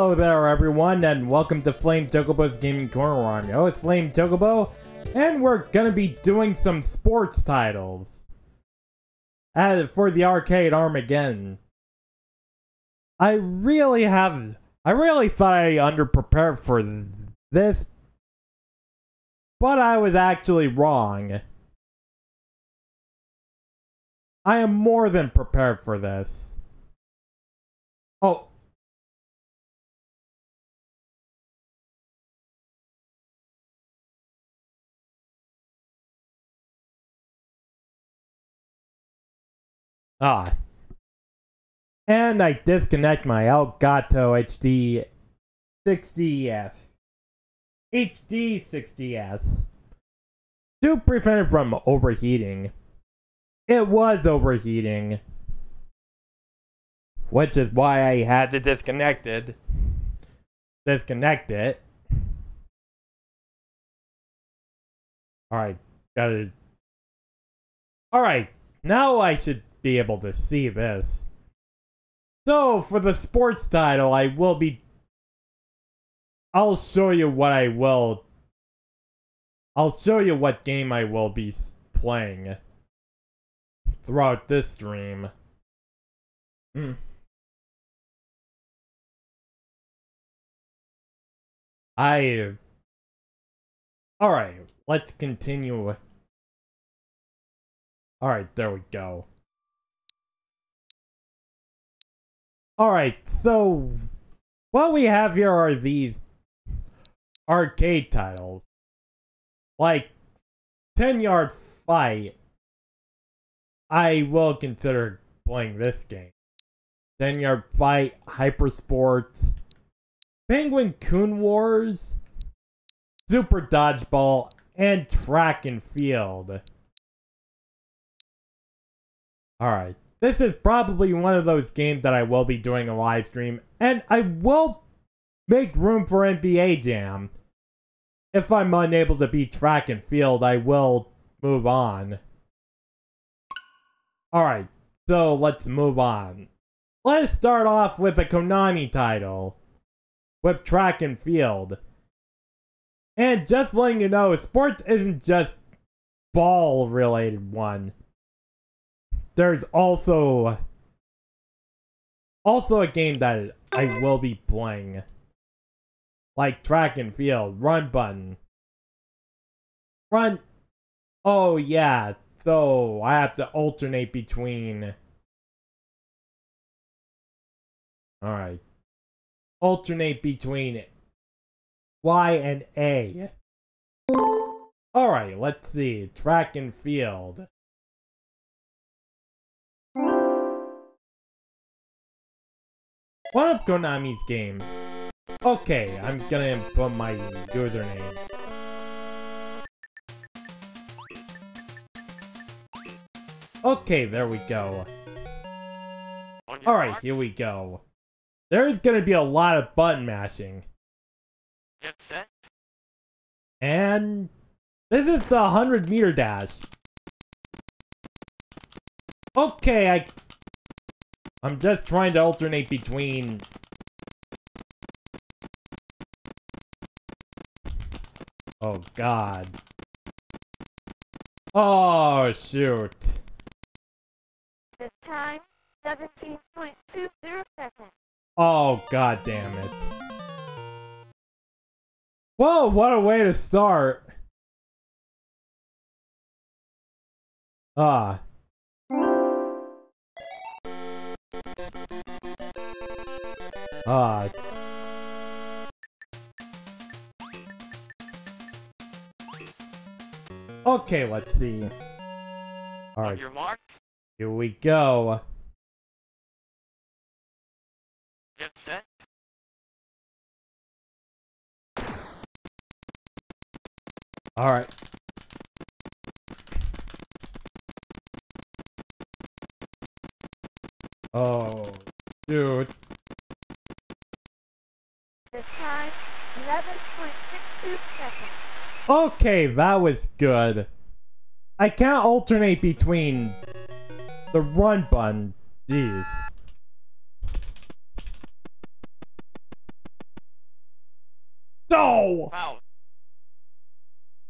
Hello there, everyone, and welcome to Flame Chocobo's Gaming Corner. I'm your host, Flame Chocobo, and we're gonna be doing some sports titles uh, for the arcade Armageddon. I really have. I really thought I underprepared for this, but I was actually wrong. I am more than prepared for this. Ah. And I disconnect my Elgato HD 60S. HD 60S. To prevent it from overheating. It was overheating. Which is why I had to disconnect it. Disconnect it. Alright, got it. Alright, now I should be able to see this. So, for the sports title, I will be... I'll show you what I will... I'll show you what game I will be playing throughout this stream. Hmm. I... Alright, let's continue. Alright, there we go. Alright, so what we have here are these arcade titles. Like 10 Yard Fight. I will consider playing this game. 10 Yard Fight, Hyper Sports, Penguin-Kun Wars, Super Dodgeball, and Track and Field. Alright. This is probably one of those games that I will be doing a live stream, and I will make room for NBA Jam. If I'm unable to beat track and field, I will move on. Alright, so let's move on. Let's start off with a Konami title. With track and field. And just letting you know, sports isn't just ball related one there's also also a game that I will be playing. Like track and field, run button. Run Oh yeah, so I have to alternate between Alright. Alternate between Y and A. Alright, let's see. Track and field. One of Konami's game. Okay, I'm gonna input my username. Okay, there we go. Alright, here we go. There's gonna be a lot of button mashing. And this is the 100 meter dash. Okay, I I'm just trying to alternate between... Oh, God. Oh, shoot. This time, 17.20 seconds. Oh, god damn it. Whoa, what a way to start. Ah. Ah. Okay, let's see. Alright. Your mark. Here we go. Get set. Alright. Oh, dude. 11.62 seconds. Okay, that was good. I can't alternate between the run button. Jeez. No! Foul.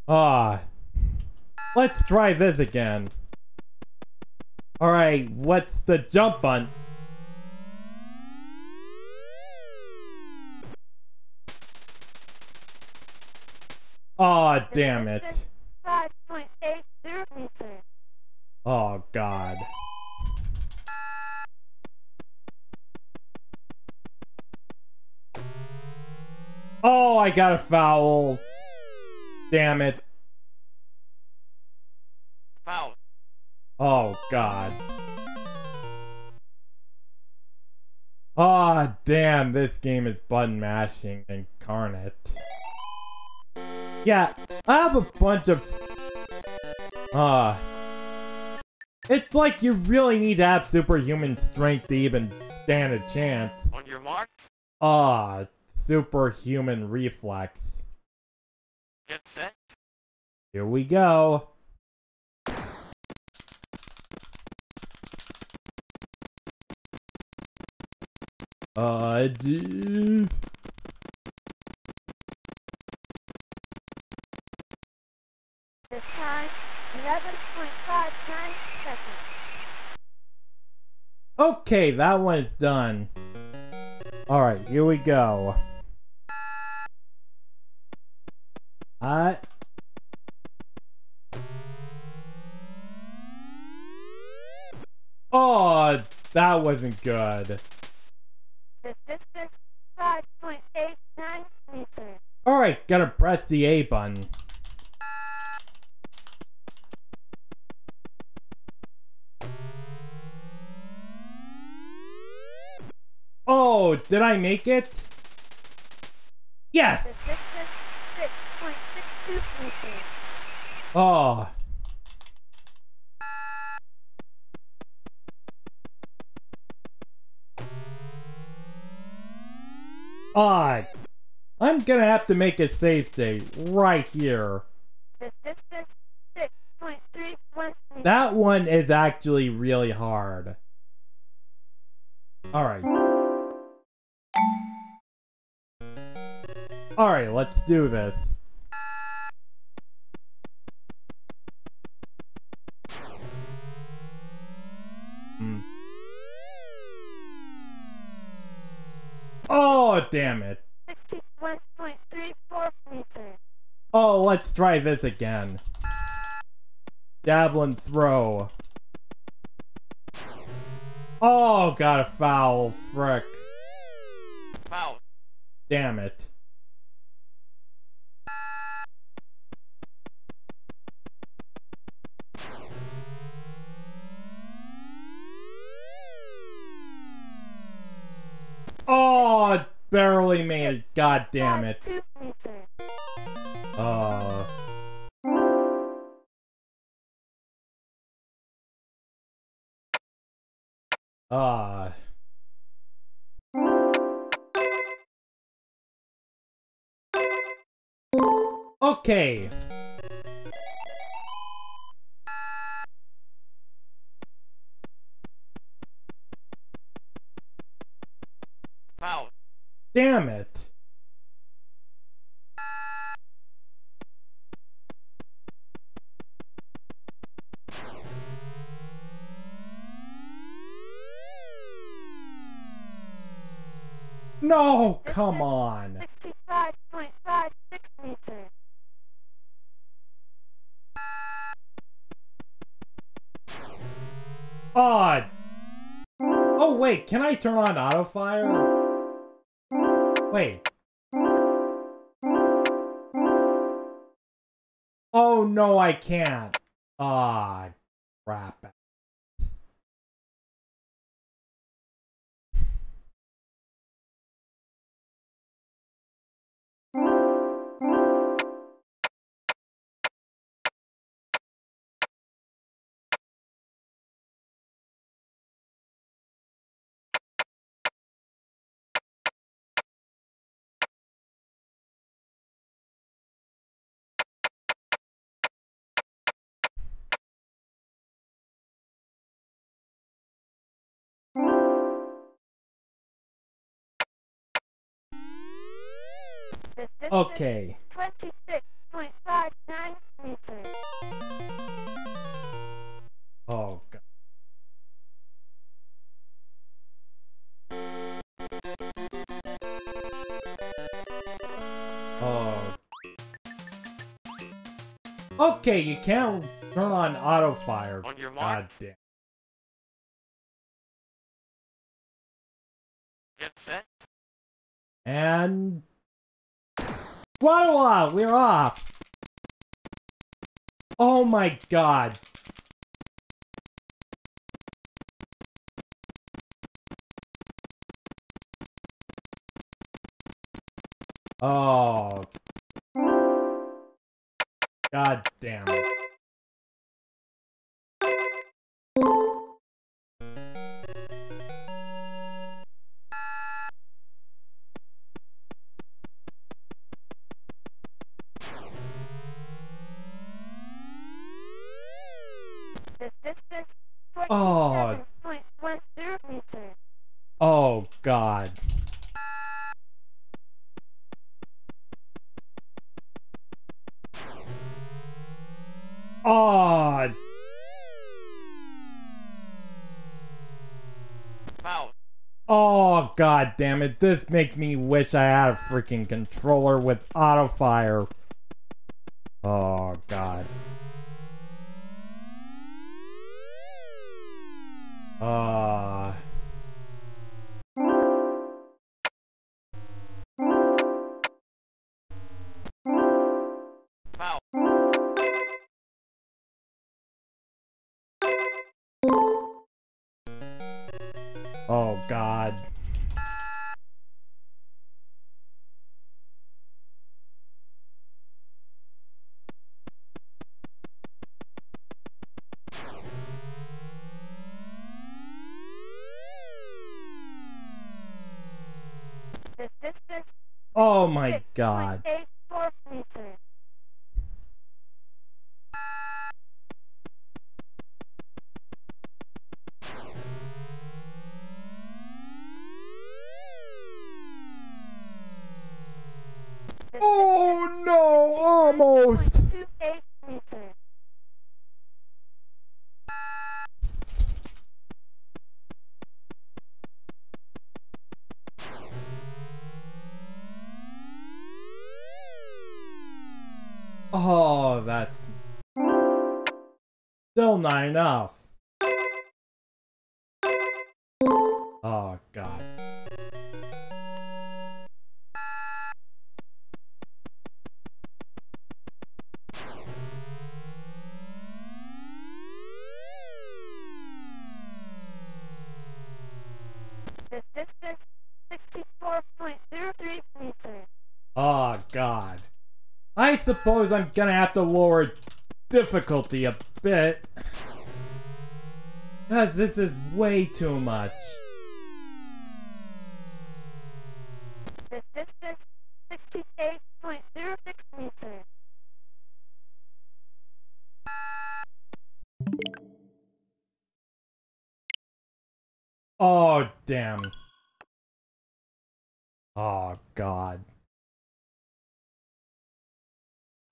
Ah. Let's try this again. Alright, what's the jump button? Aw, oh, damn it. Oh, God. Oh, I got a foul. Damn it. Foul. Oh, God. Ah, damn, this game is button mashing incarnate. Yeah, I have a bunch of... Ah. it's like you really need to have superhuman strength to even stand a chance. On your mark. Ah, superhuman reflex. Get set. Here we go. Uh, jeez. 11.59 seconds. Okay, that one is done. Alright, here we go. Uh. Oh, that wasn't good. The distance, 5.89 meters. Alright, gotta press the A button. Oh, did I make it? Yes! distance, 6.62 meters. Oh. Odd. I'm gonna have to make a save state right here. The distance, 6.31 meters. That one is actually really hard. Alright. Alright, let's do this. Hmm. Oh, damn it. Oh, let's try this again. Javelin throw. Oh, got a foul. Frick. Foul. Damn it. Barely made it. God damn it. 2 meters. Uh. Uh. Okay. Damn it. No, come on. Odd. Oh, wait, can I turn on auto fire? Wait. Oh, no, I can't. Ah, crap. Okay. 26.59 meters. Oh god. Oh. Okay, you can't turn on auto fire. On your God damn. Get set. And voila, we're off. Oh my god. Oh. God damn it. This makes me wish I had a freaking controller with auto fire. Oh my god. I'm gonna have to lower difficulty a bit. Cause this is way too much.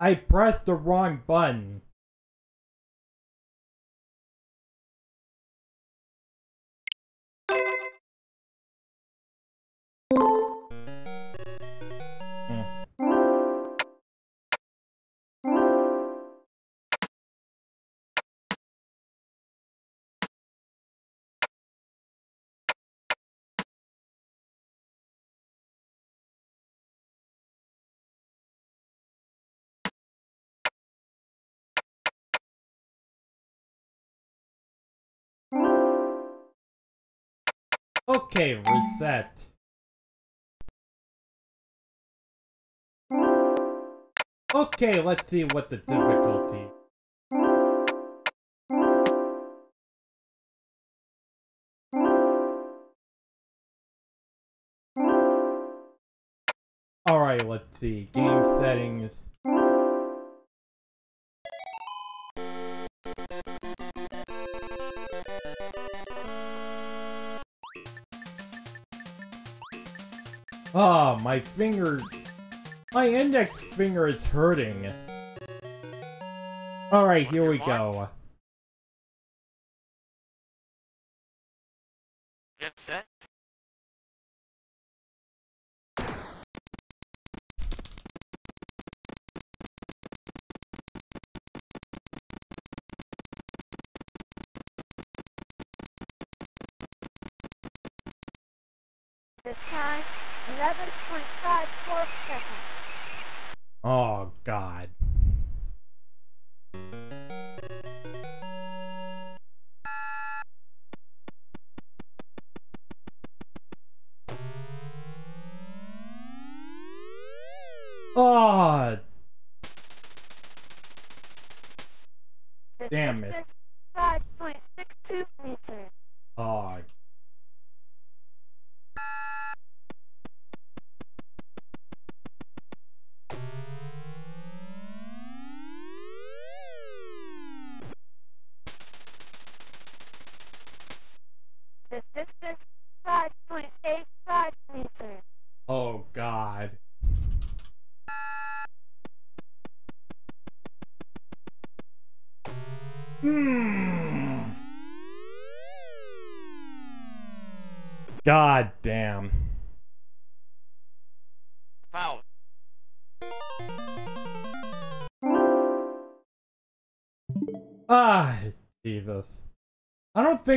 I pressed the wrong button. Okay, reset. Okay, let's see what the difficulty. Alright, let's see. Game settings. Oh, my finger My index finger is hurting. Alright, here we go.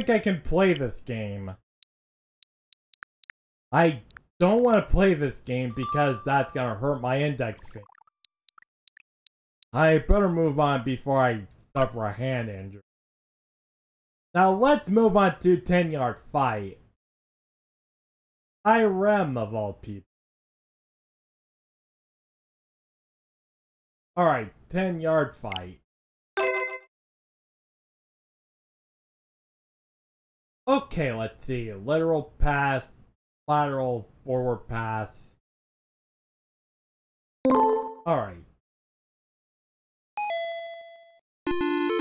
Think I can play this game. I don't want to play this game because that's gonna hurt my index finger. I better move on before I suffer a hand injury. Now let's move on to 10 yard fight. I IREM of all people. Alright, 10 yard fight. Okay, let's see. Literal pass, lateral forward pass. Alright.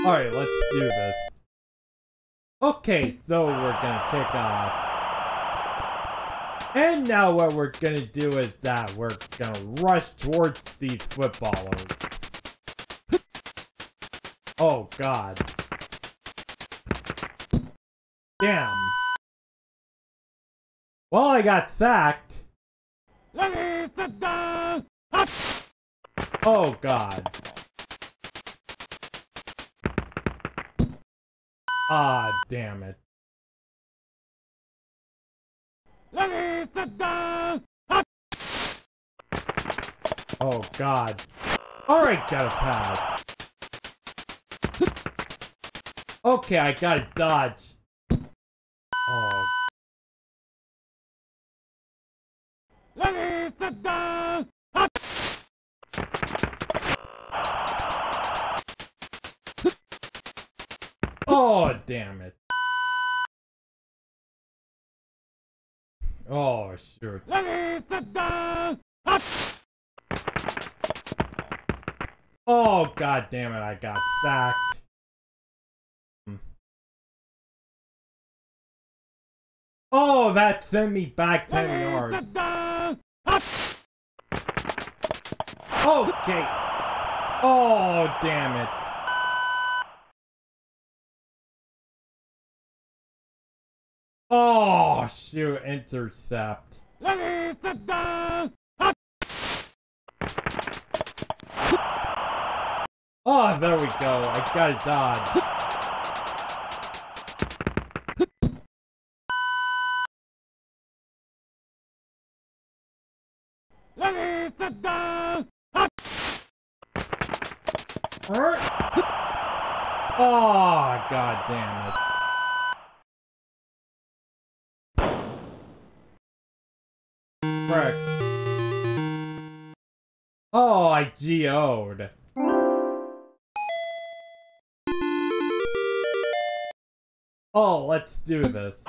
Alright, let's do this. Okay, so we're gonna kick off. And now what we're gonna do is that we're gonna rush towards these footballers. Oh god. Damn. Well, I got sacked. Oh god. Ah, damn it. Oh god. Alright, got a pass. Okay, I gotta dodge. Oh. Oh, damn it. Oh, shoot. Oh, god damn it, I got sacked. Oh, that sent me back 10 yards. Okay. Oh, damn it. Oh, shoot, intercept. Oh, there we go. I got it dodge. Oh, god damn it. Frick. Oh, I GO'd. Oh, let's do this.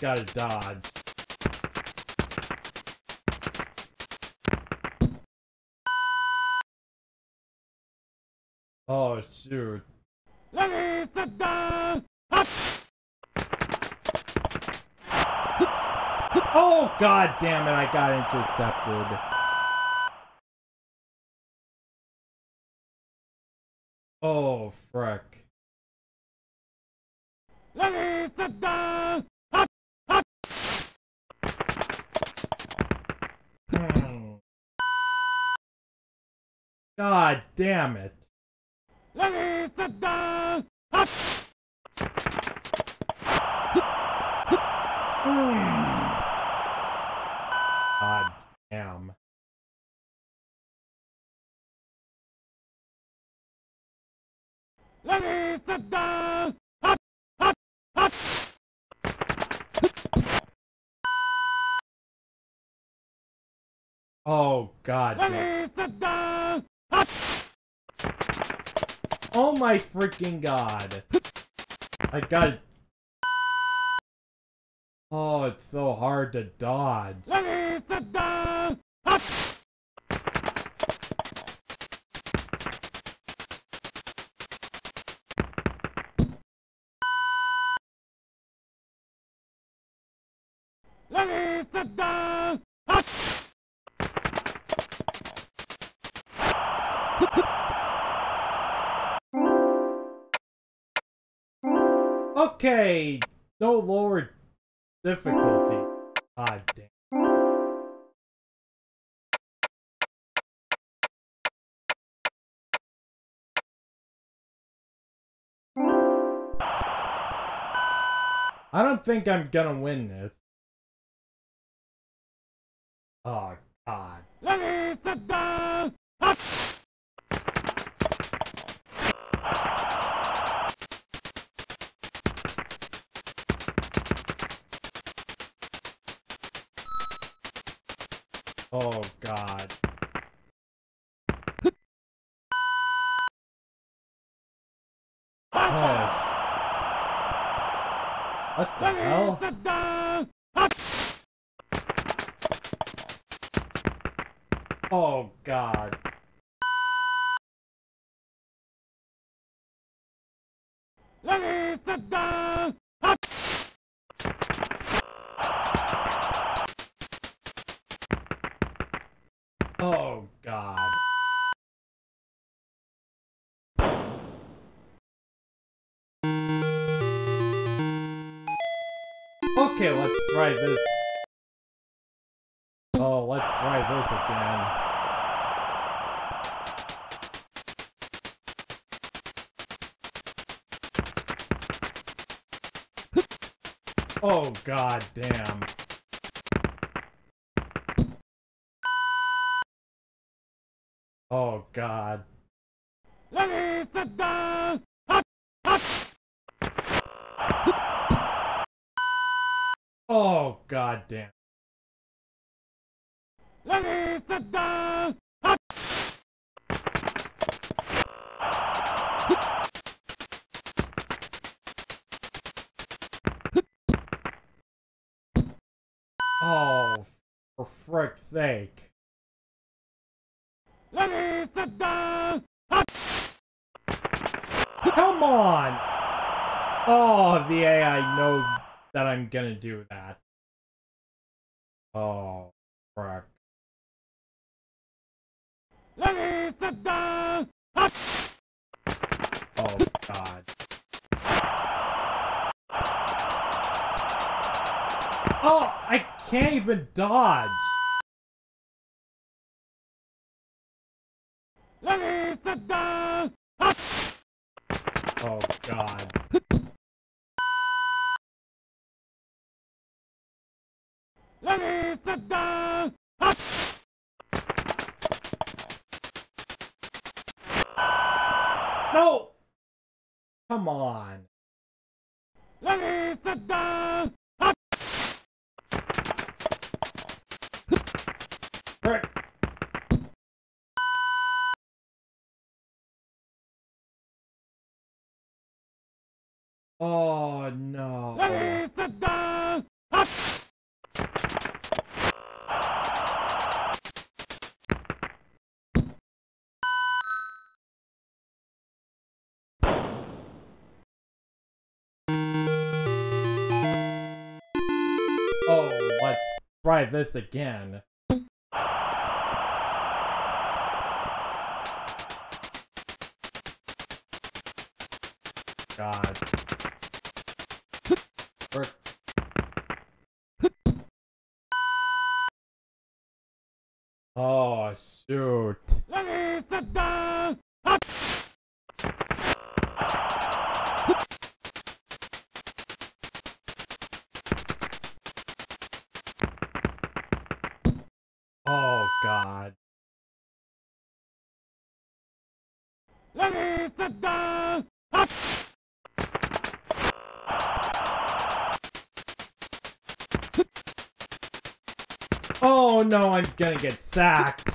Gotta dodge. Oh, shoot. Let me sit down. Oh, god damn it, I got intercepted. Oh, frick. Hmm. God damn it. God damn. Oh god damn. Oh my freaking god. I got Oh, it's so hard to dodge. Okay, no lower difficulty. God damn. I don't think I'm gonna win this. Oh, God. Oh, God. Oh. What the hell? Oh, God. God damn. Oh, god. Oh, god damn. For frick's sake. Come on! Oh, the AI knows that I'm gonna do that. Oh, frick. Oh, God. Oh, I can't even dodge. Oh, God. No! Come on. Oh no. Oh, let's try this again. Gonna get sacked.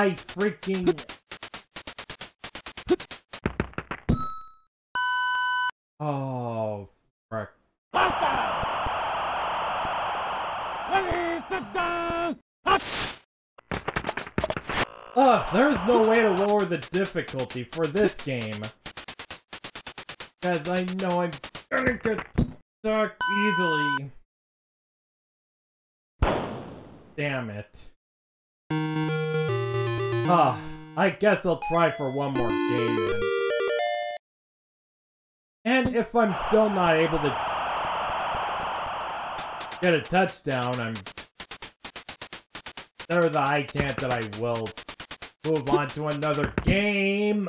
I freaking... Oh, frick. Ugh, there's no way to lower the difficulty for this game. Because I know I'm gonna get stuck easily. Damn it. I guess I'll try for one more game then. And if I'm still not able to get a touchdown, I'm there's a high chance that I will move on to another game.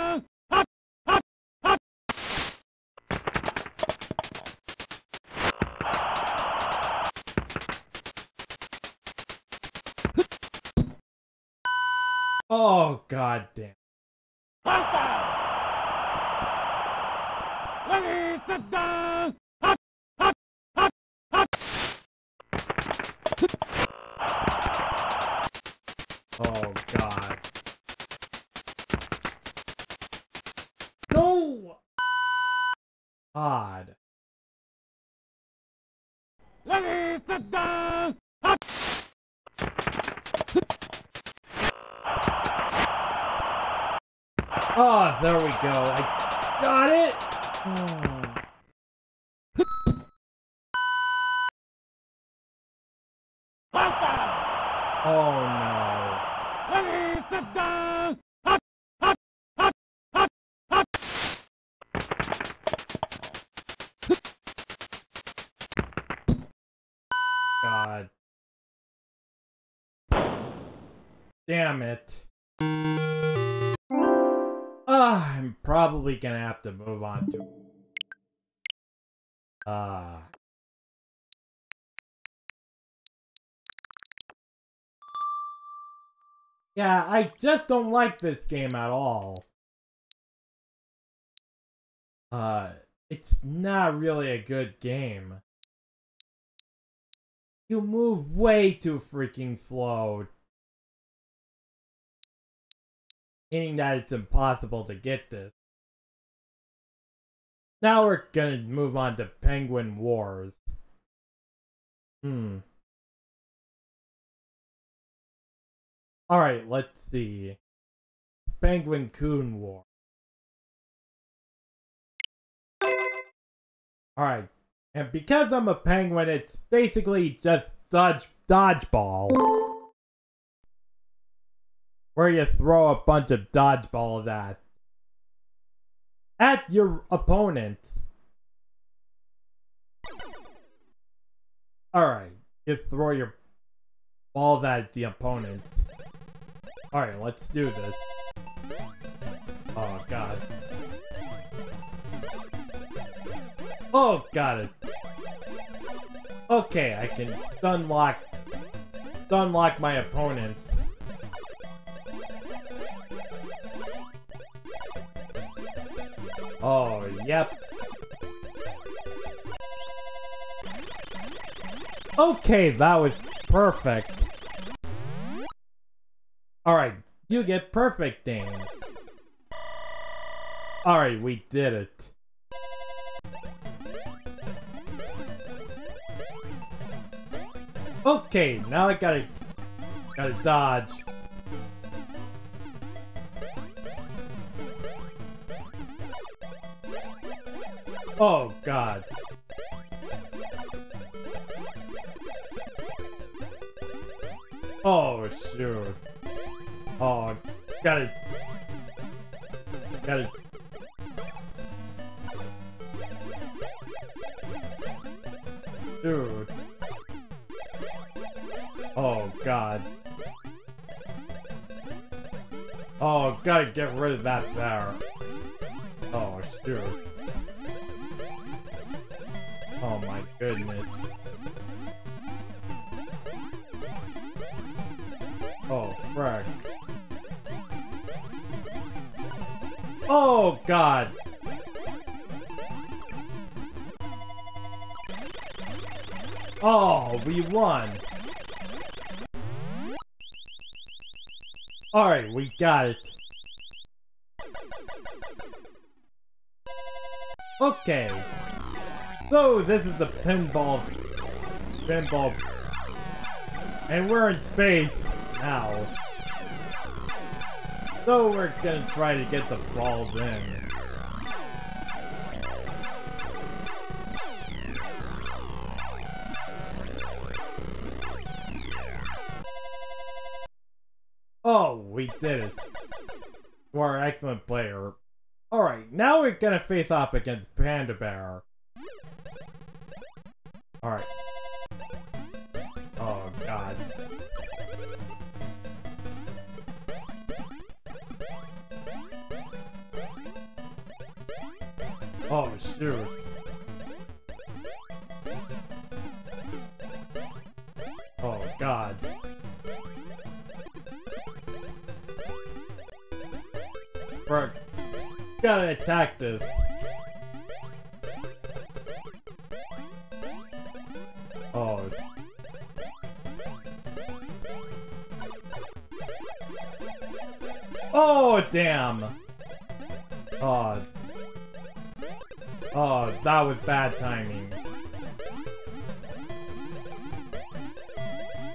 god damn. Oh I just don't like this game at all. Uh, it's not really a good game. You move way too freaking slow. Meaning that it's impossible to get this. Now we're gonna move on to Penguin Wars. Hmm. Alright, let's see. Penguin-Kun War. Alright. And because I'm a penguin, it's basically just dodge dodgeball. Where you throw a bunch of dodgeballs at at your opponent. Alright, you throw your balls at the opponent. Alright, let's do this. Oh god. Oh, got it. Okay, I can stun lock stun lock my opponent. Oh, yep. Okay, that was perfect. Alright, you get perfect aim. Alright, we did it. Okay, now I gotta... Gotta dodge. Oh, God. Oh, shoot. Oh, gotta... Gotta... Dude. Oh, God. Oh, gotta get rid of that bear. Oh, shoot. Oh my goodness. Oh, frick. Oh, God. Oh, we won. Alright, we got it. Okay. So, this is the pinball... Pinball... And we're in space now. So we're gonna try to get the balls in. Oh, we did it. You are an excellent player. Alright, now we're gonna face off against Panda Bear. Alright. Oh. God. Bro, gotta attack this. Oh. Oh, damn. Oh. Oh, that was bad timing.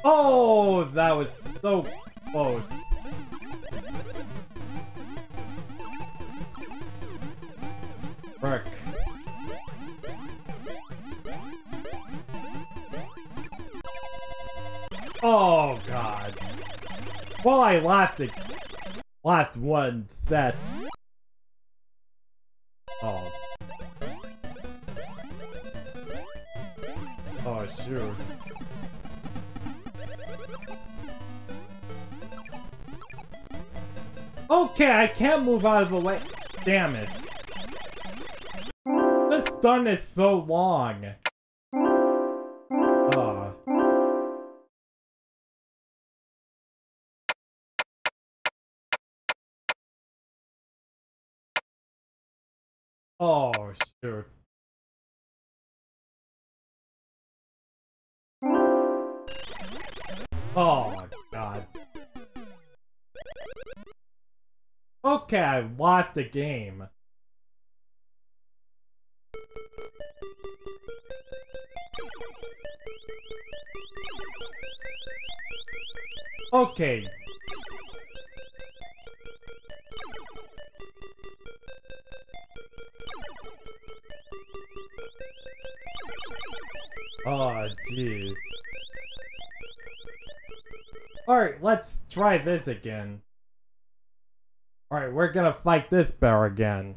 Oh, that was so close. Frick. Oh god. Well, I it. Lost one set. can't move out of the way. Damn it. This stun is so long. okay, I lost the game. Okay. Oh, jeez. Alright, let's try this again. All right, we're gonna fight this bear again.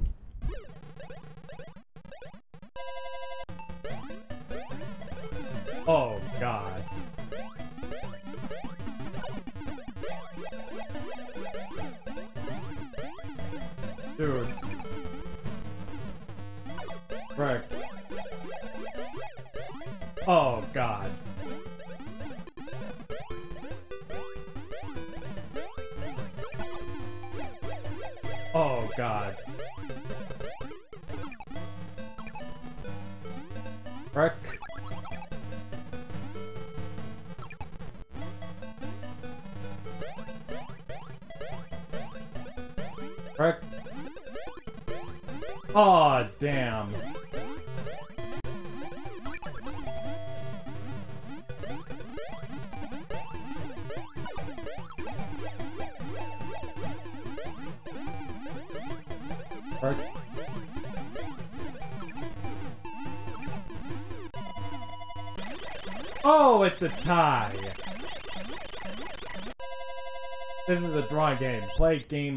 like game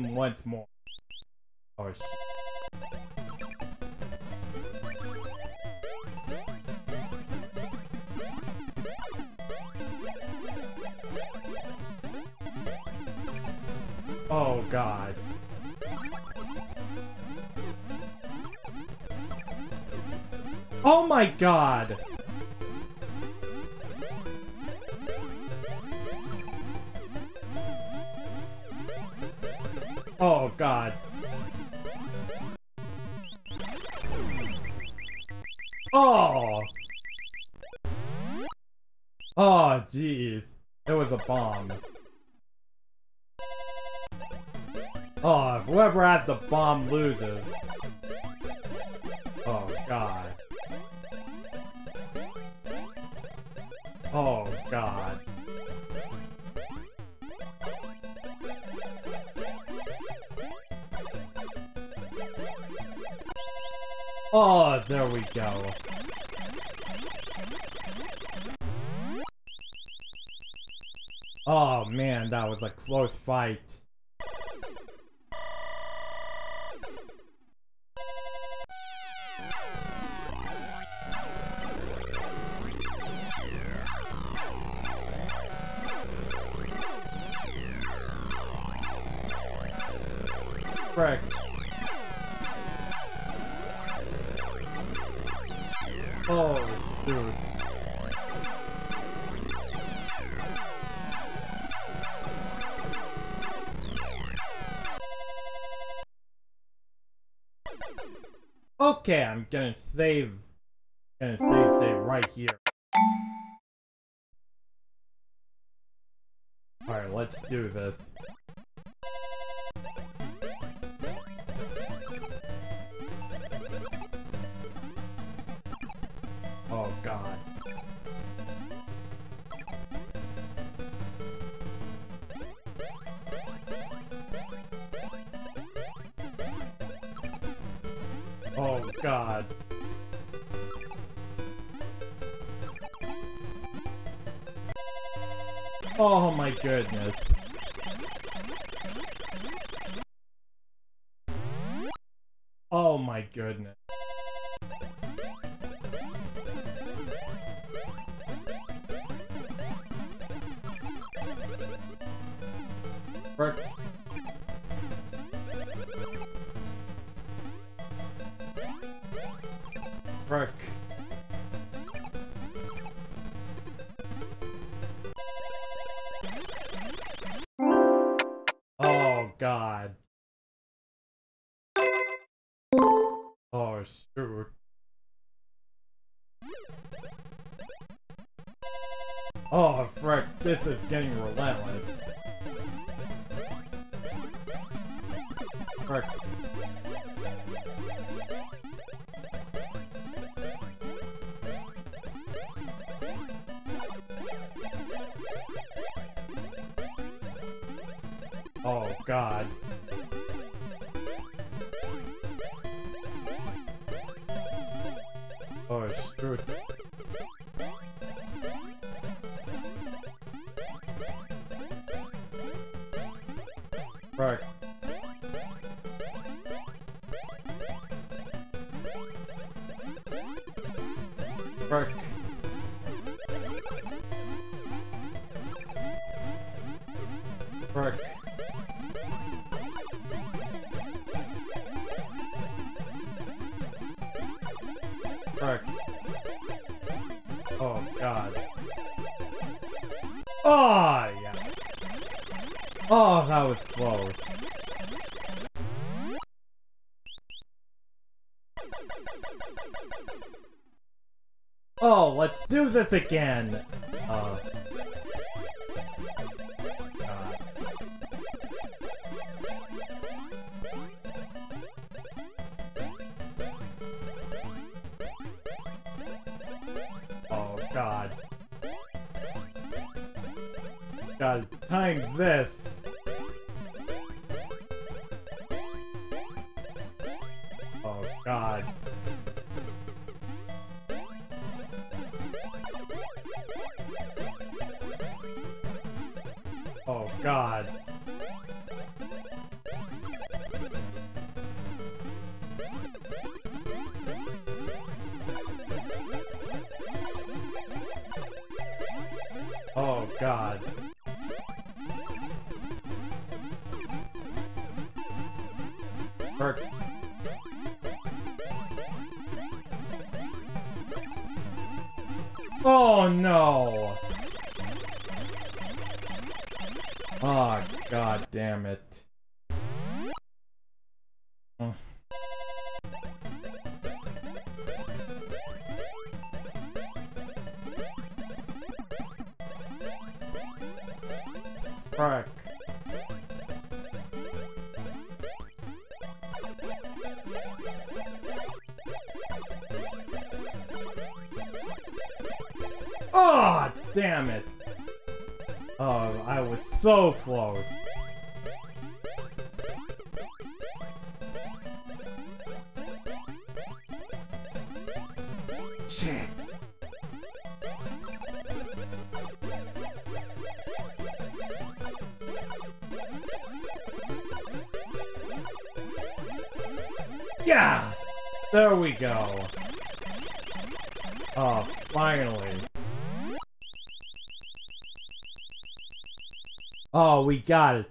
my goodness. Again. Oh,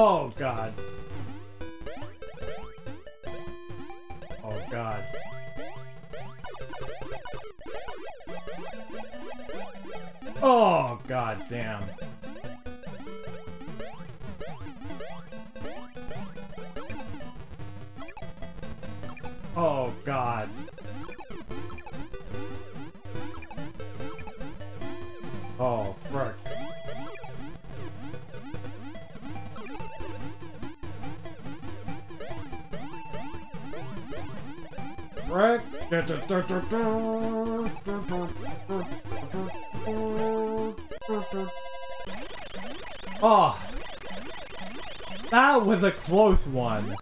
Oh, God. Oh, God. Oh, God damn. Oh, God. Oh, that was a close one.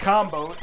combo.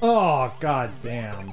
Oh, god damn.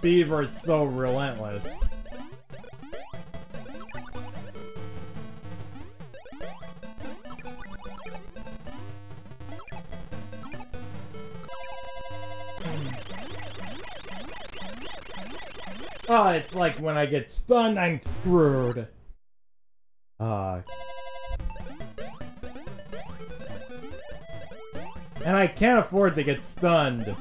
Beaver is so relentless. Oh, it's like when I get stunned, I'm screwed. Uh, and I can't afford to get stunned.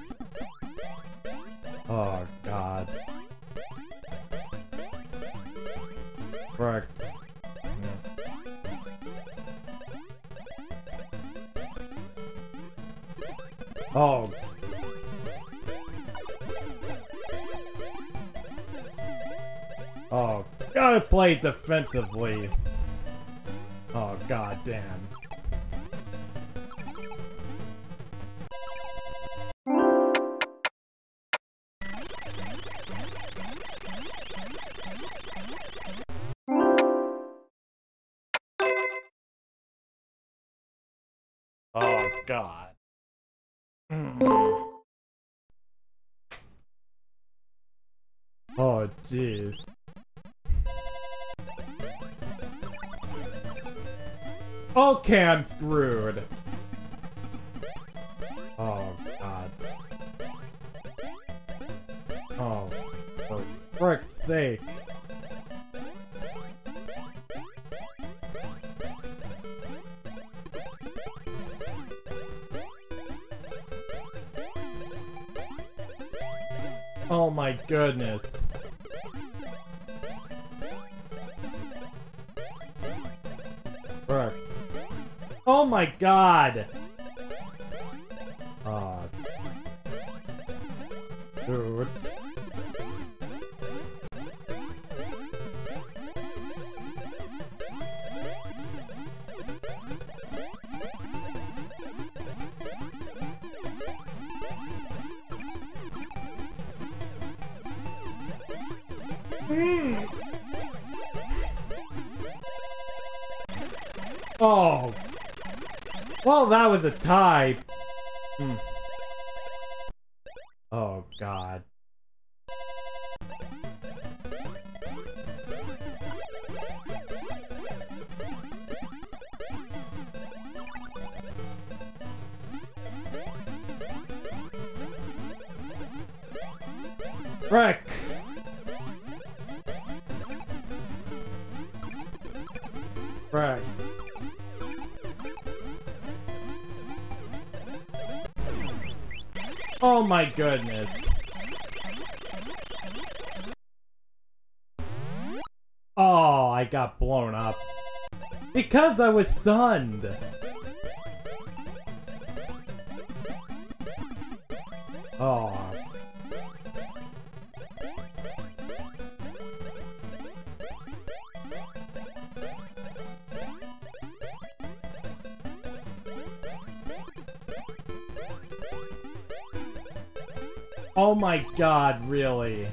defensively. was stunned! Oh. Oh my god, really?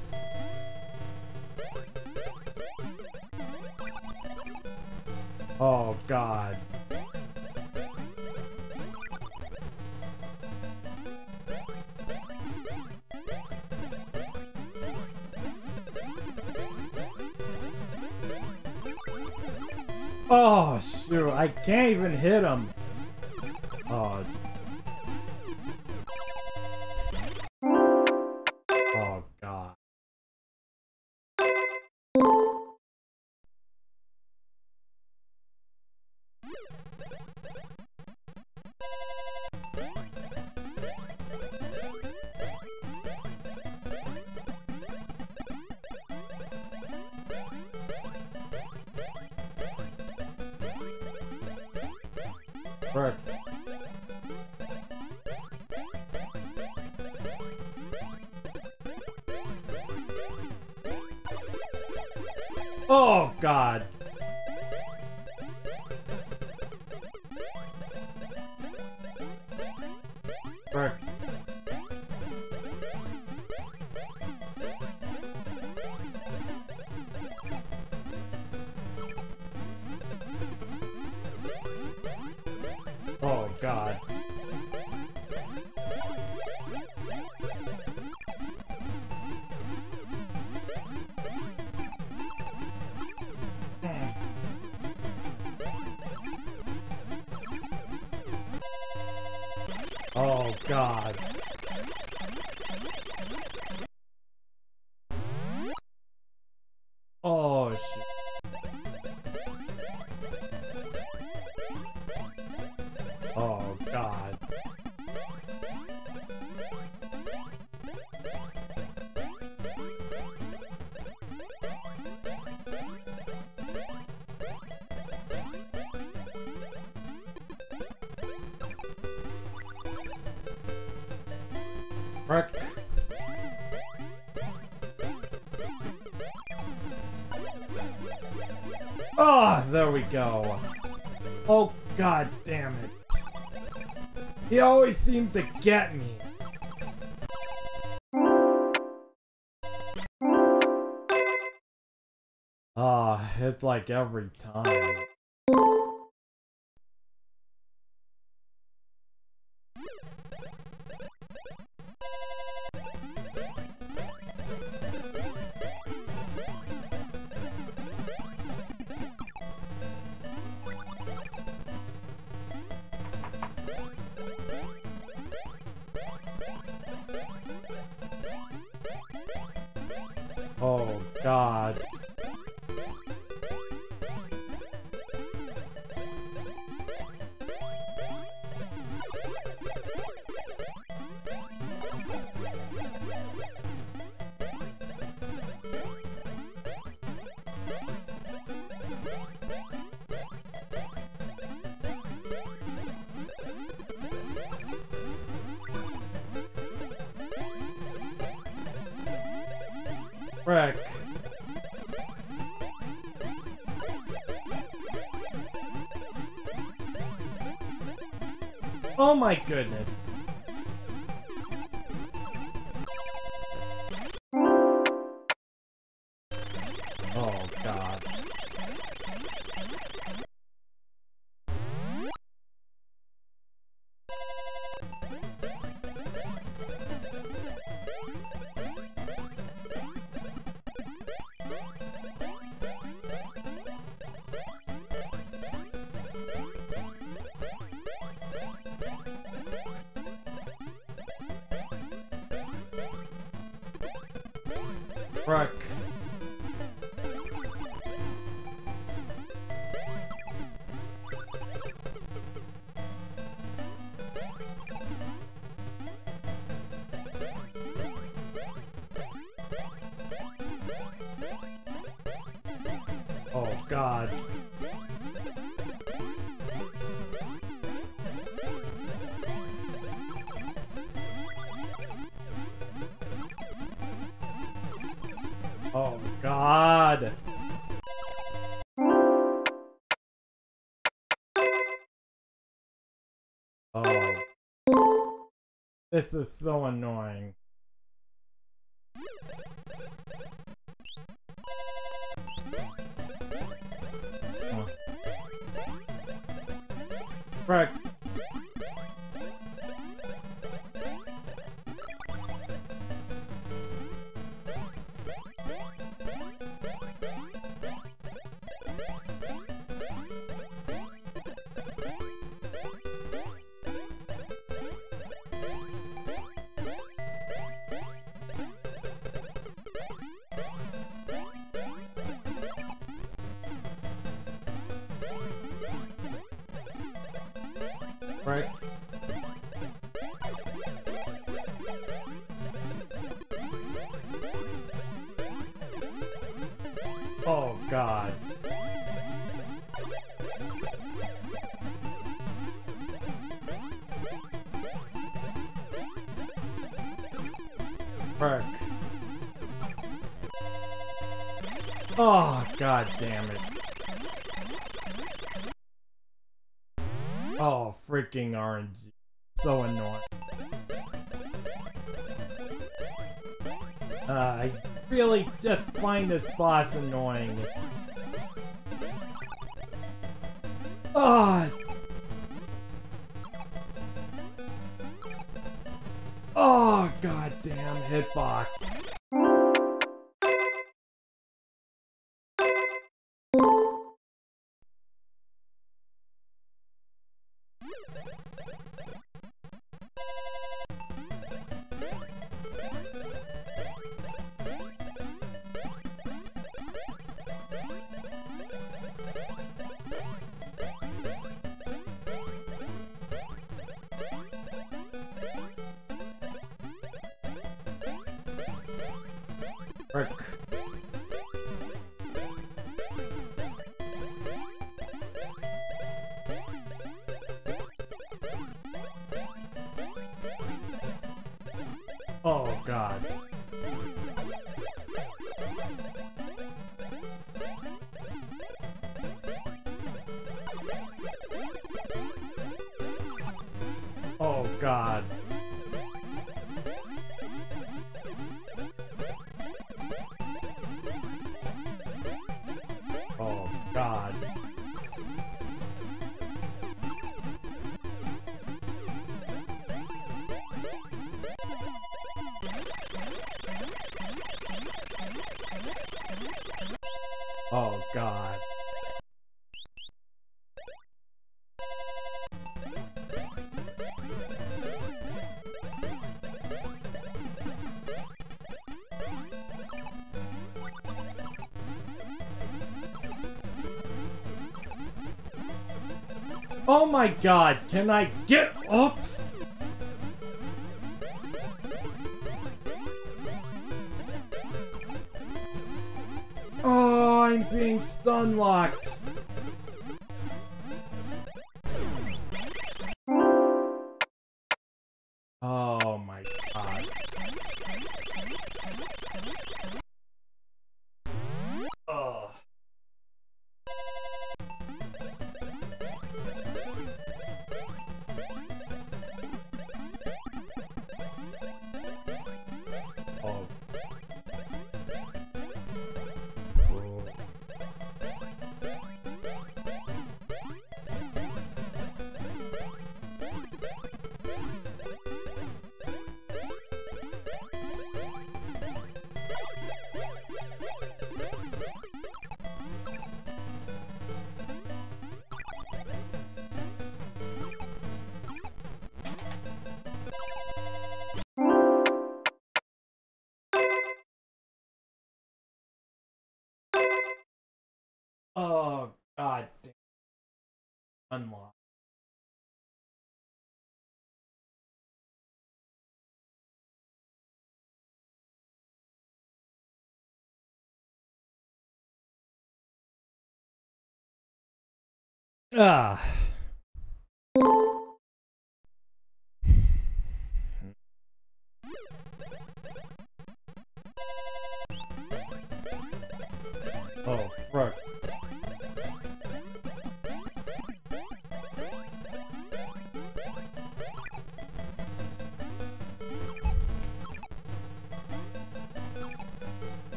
God. Oh, shoot, I can't even hit him. go. my goodness. This is so annoying. Right. Oh god. Frick. Oh god damn it. RNG. So annoying. Uh, I really just find this boss annoying. Oh my god, can I get up? Oh, I'm being stun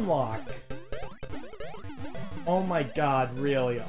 Stunlock! Oh my god, really?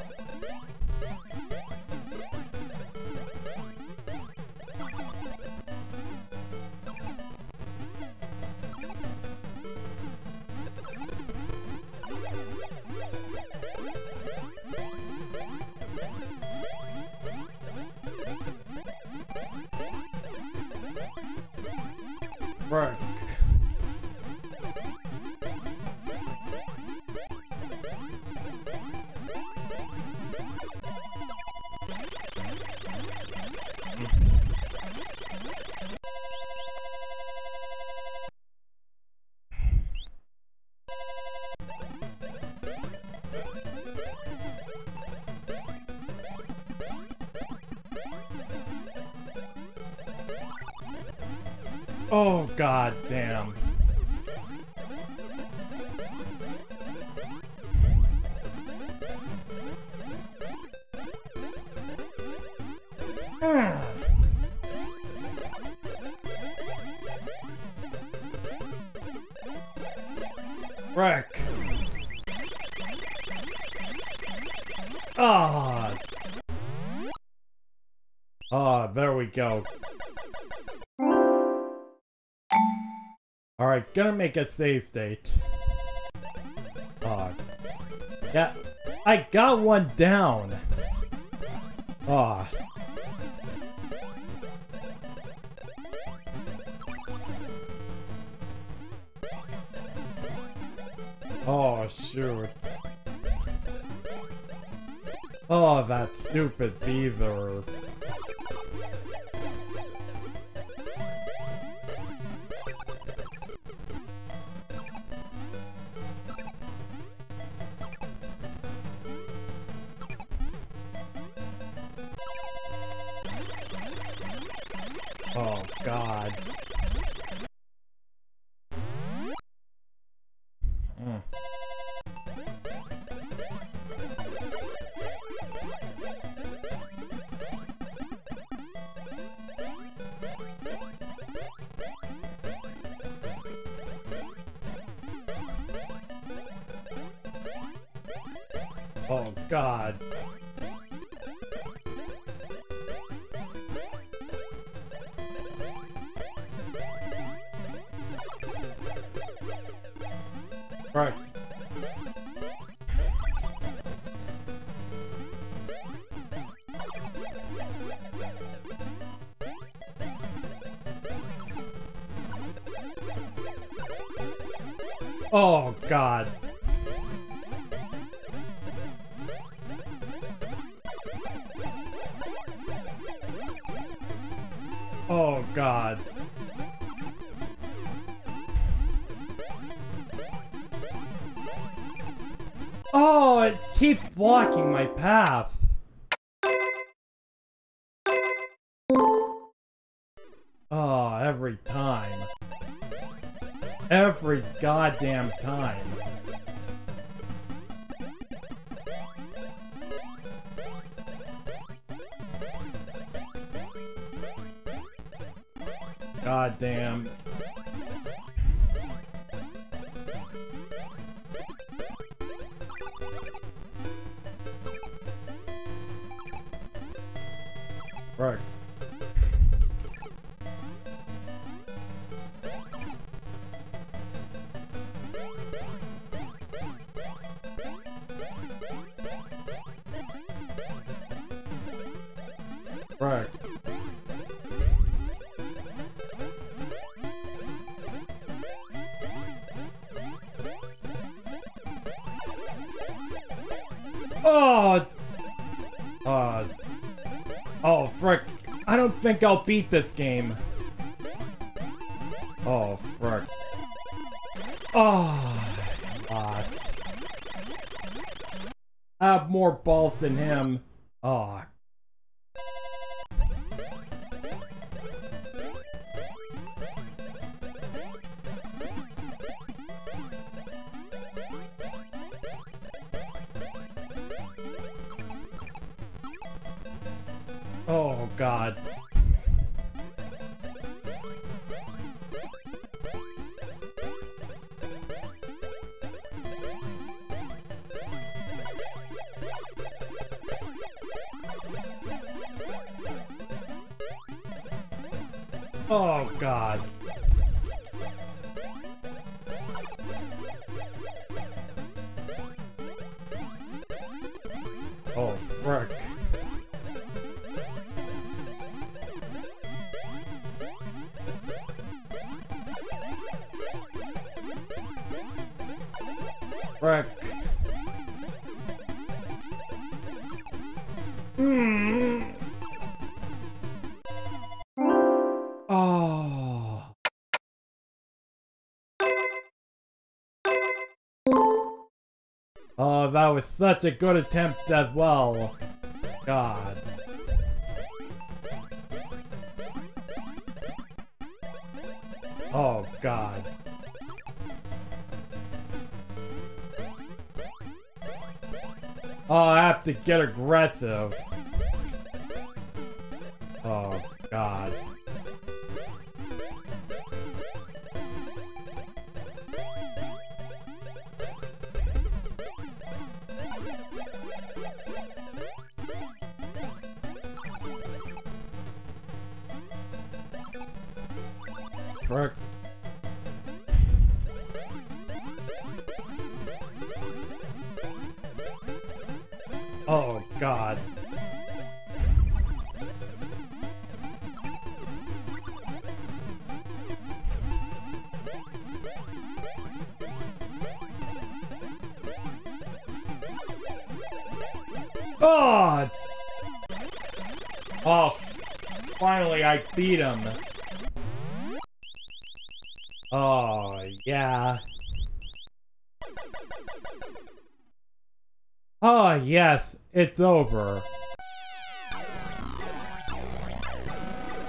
Oh god damn. Gonna make a save state. Uh, yeah, I got one down. Ah. Oh, shoot. Oh, that stupid beaver. Beat this game. That was such a good attempt as well. God. Oh, God. Oh, I have to get aggressive. Oh, God. Frick. Oh, God. Oh! Oh, finally I beat him. It's over.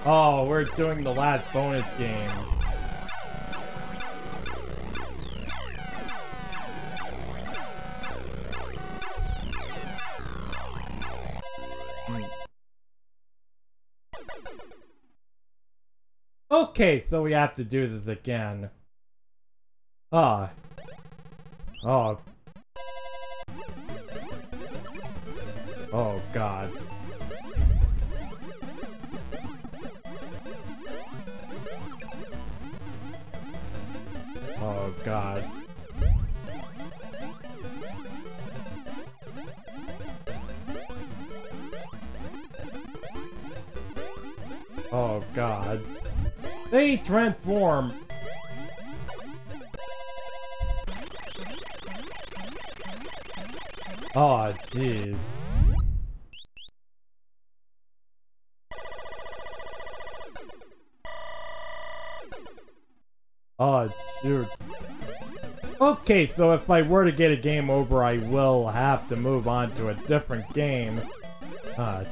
Oh, we're doing the last bonus game. Hmm. Okay, so we have to do this again. Ah. Oh. Oh, Oh, God. Oh, God. Oh, God. They transform. Oh, jeez. Okay, so if I were to get a game over, I will have to move on to a different game. Uh,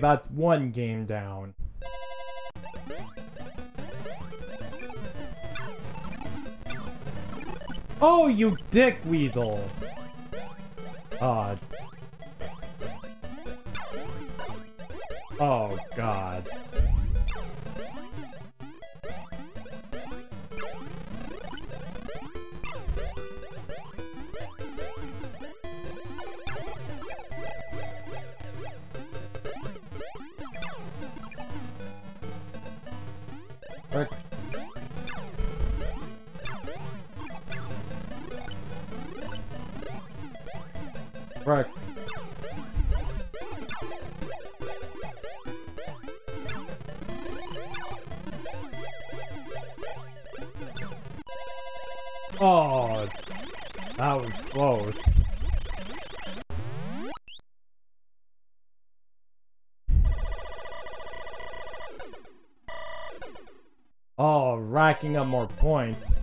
That's one game down. Oh, you dick weasel! Uh. Up more points.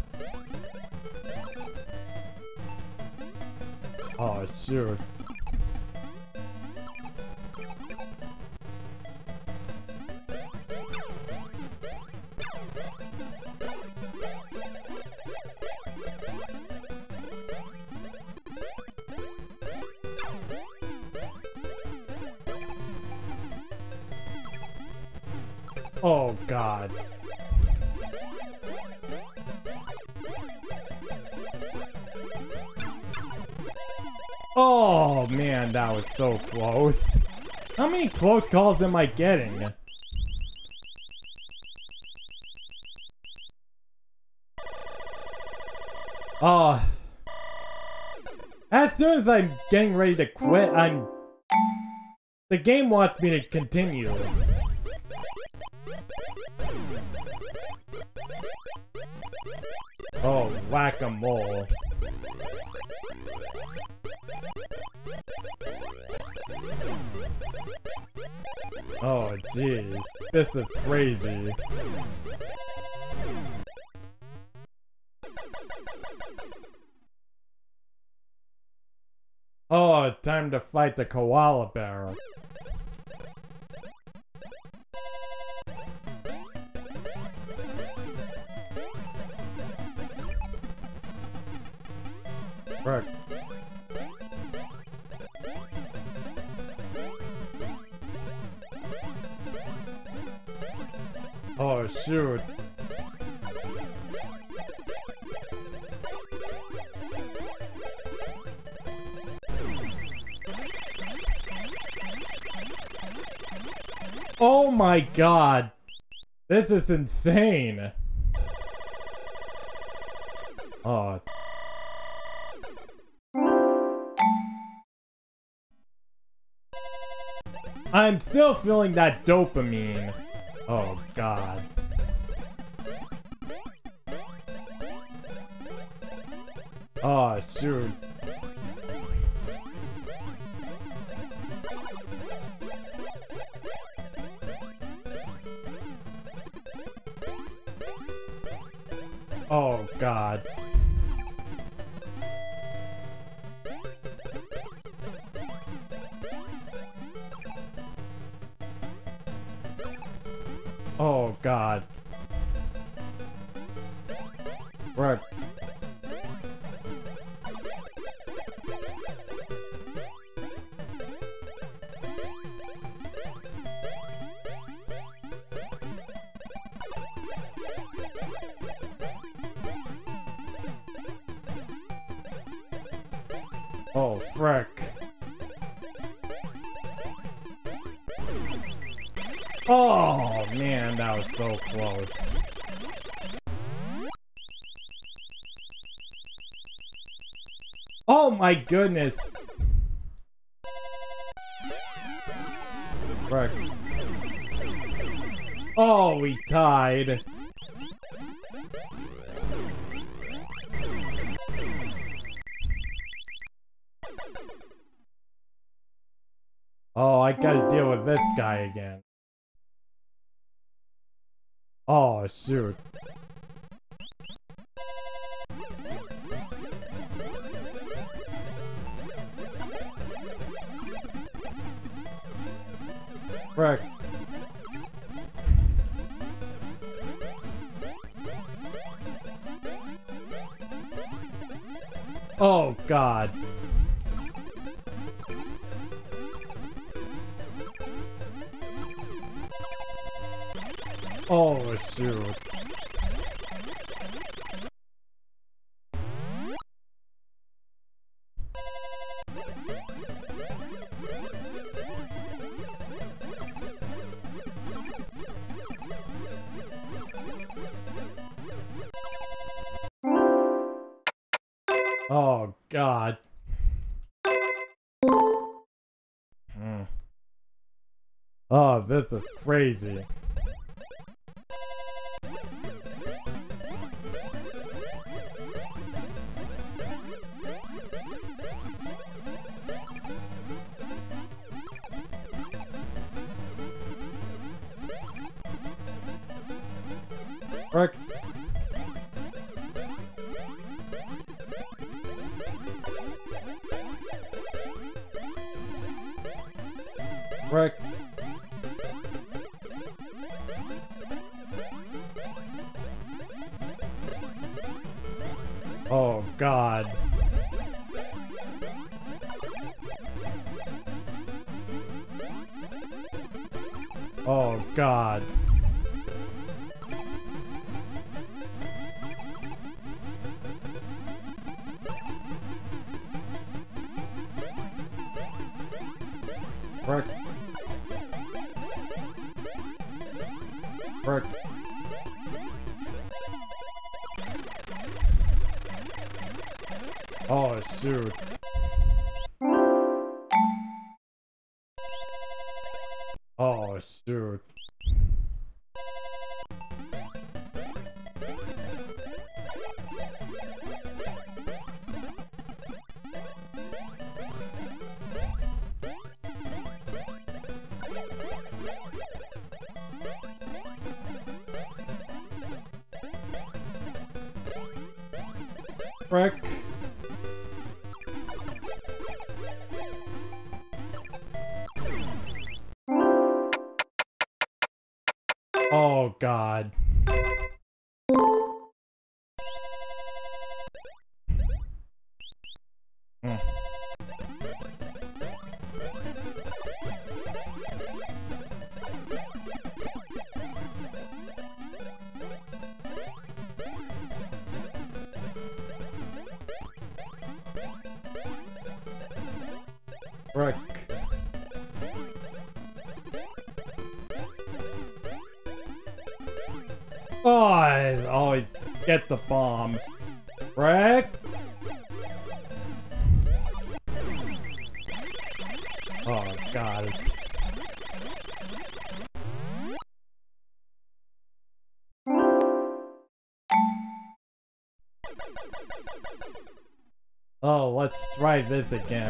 I getting? Oh. As soon as I'm getting ready to quit, I'm... The game wants me to continue. Oh, whack-a-mole. Oh, jeez. This is crazy. Oh, time to fight the koala bear. This is insane. Oh. I'm still feeling that dopamine. Oh god. Oh shoot. Goodness. Oh, we tied. Oh, God. bomb. Wreck! Oh, God. Oh, let's try this again.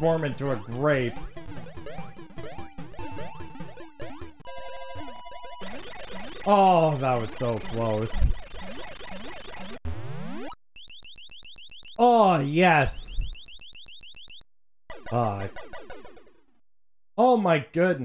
That transformed into a grape. Oh, that was so close. Oh, yes. Ah. Oh my goodness.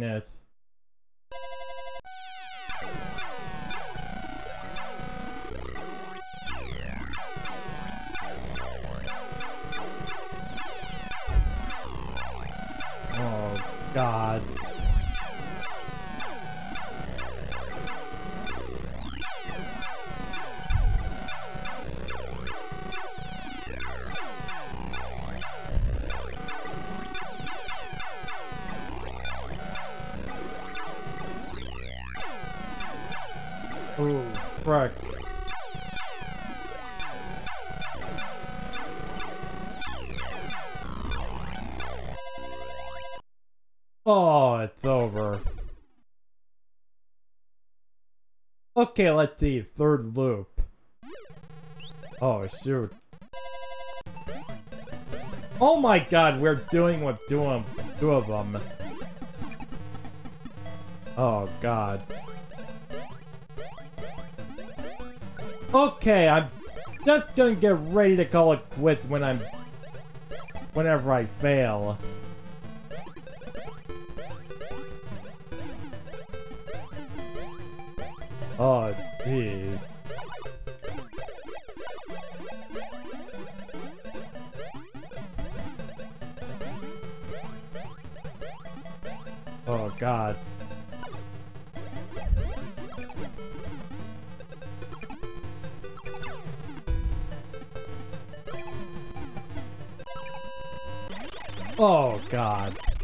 Okay, let's see. Third loop. Oh, shoot. Oh my god, we're doing two of, two of them. Oh god. Okay, I'm just gonna get ready to call it quits when I'm... Whenever I fail. Oh, God.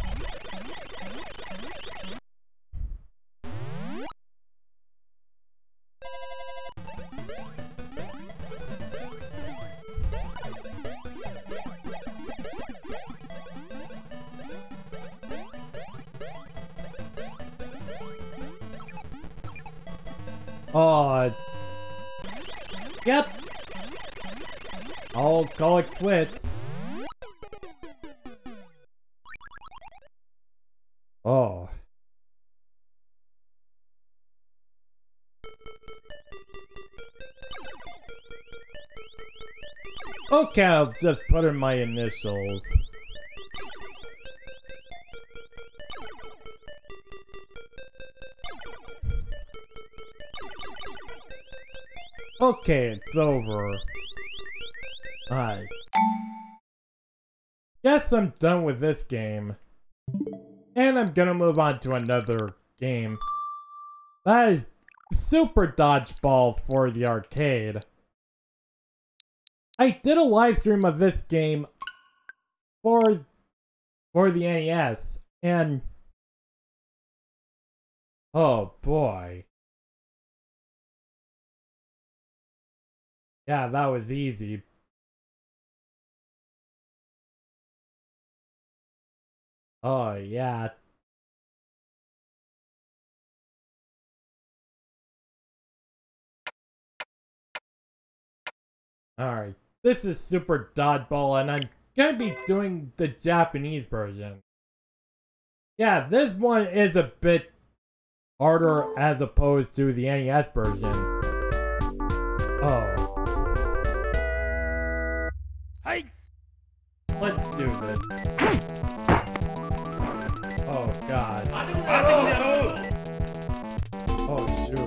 Okay, I'll just put in my initials. Okay, it's over. Alright. Guess I'm done with this game. And I'm gonna move on to another game. That is Super Dodgeball for the arcade. I did a live stream of this game for for the NES, and oh boy. Yeah, that was easy. Oh, yeah. Alright, this is Super Dodgeball, and I'm gonna be doing the Japanese version. Yeah, this one is a bit harder as opposed to the NES version. Oh, Hey! let's do this. Oh god. Oh shoot.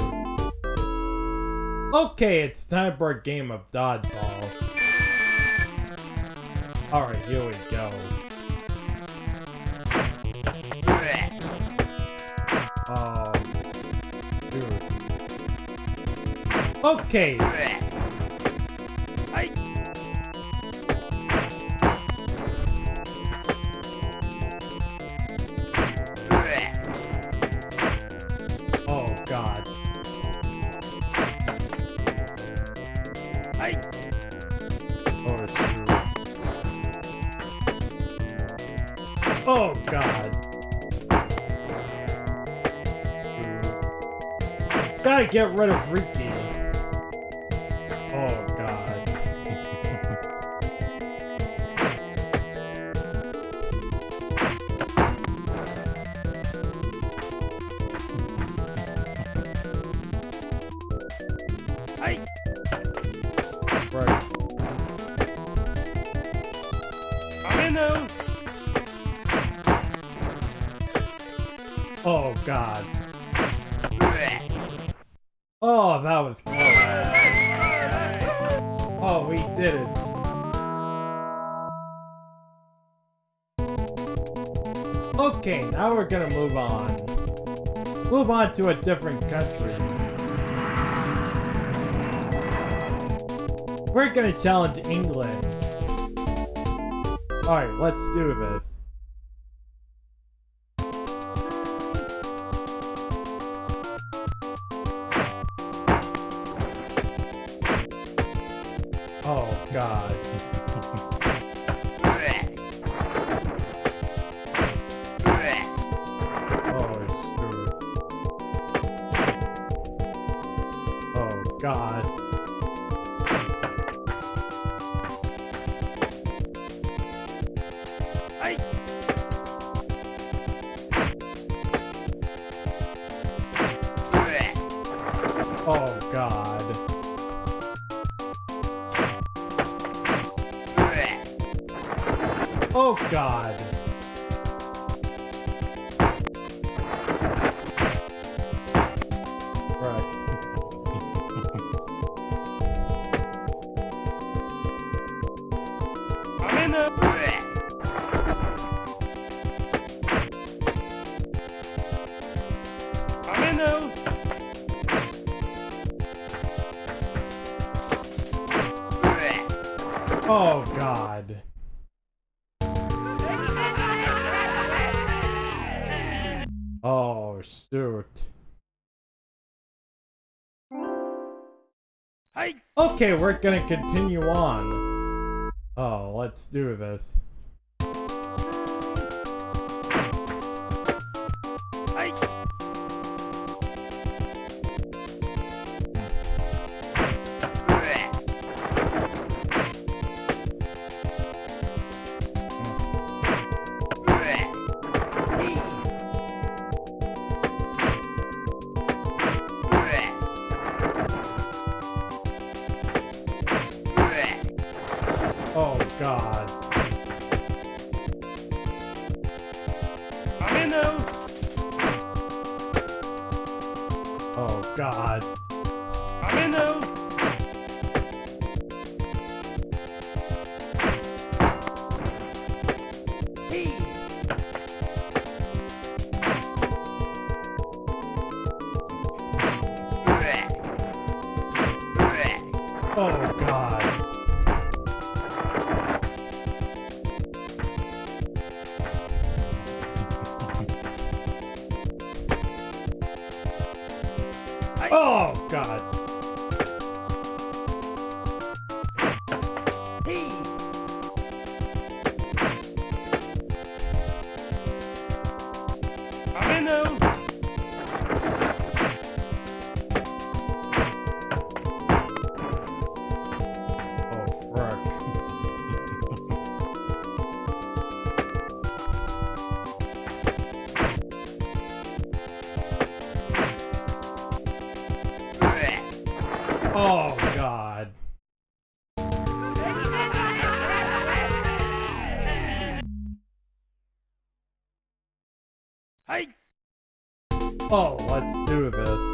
Okay, it's time for a game of dodgeball. Alright, here we go. Oh. Okay, get rid of Ricky. To a different country. We're gonna challenge England. Alright, let's do this. Okay, we're gonna continue on. Oh, let's do this. Oh, let's do this.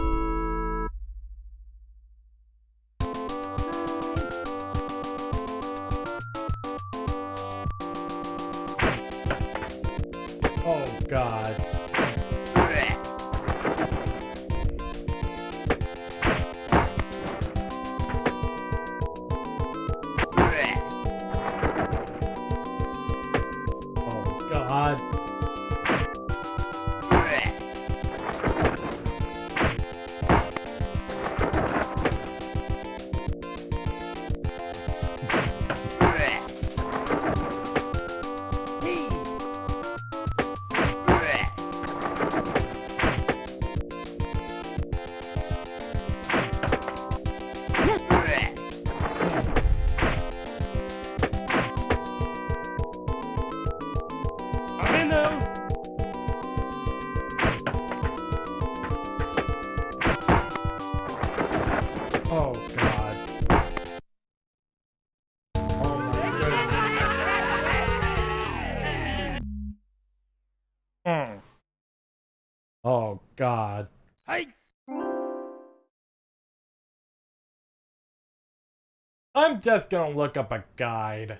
I'm just gonna look up a guide.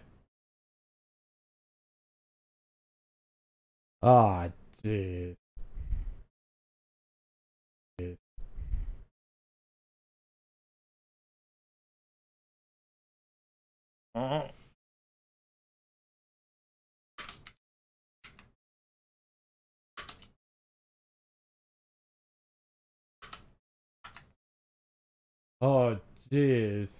Ah, jeez. Jeez. Uh, Oh, jeez.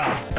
Oh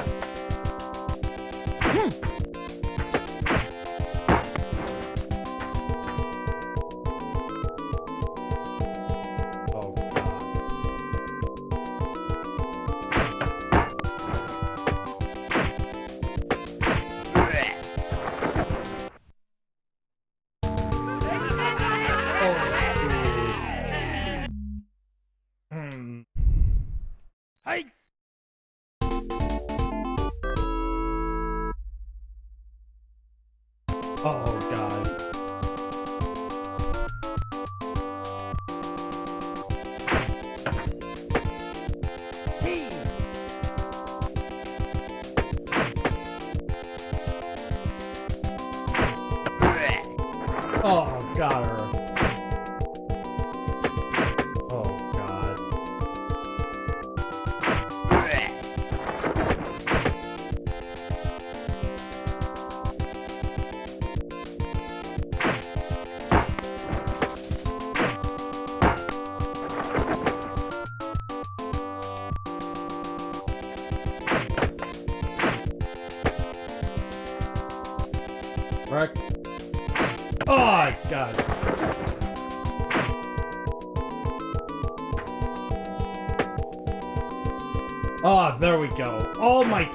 there we go. All my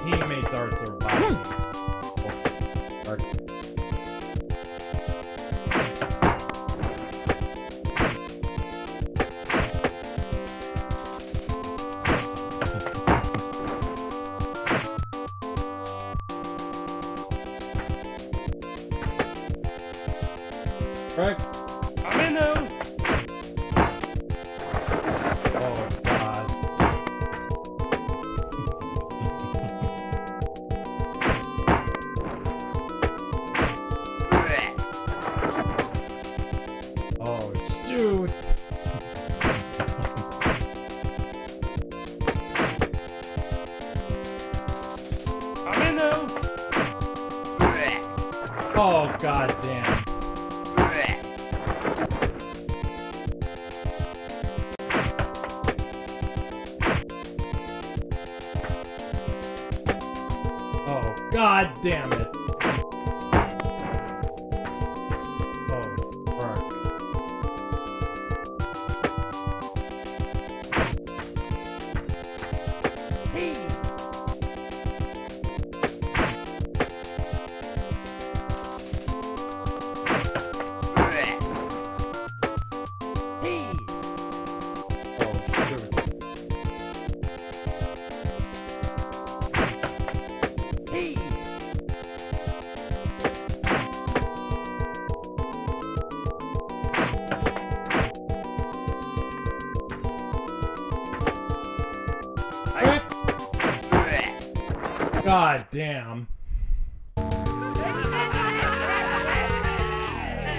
damn.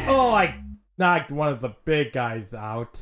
Oh, I knocked one of the big guys out.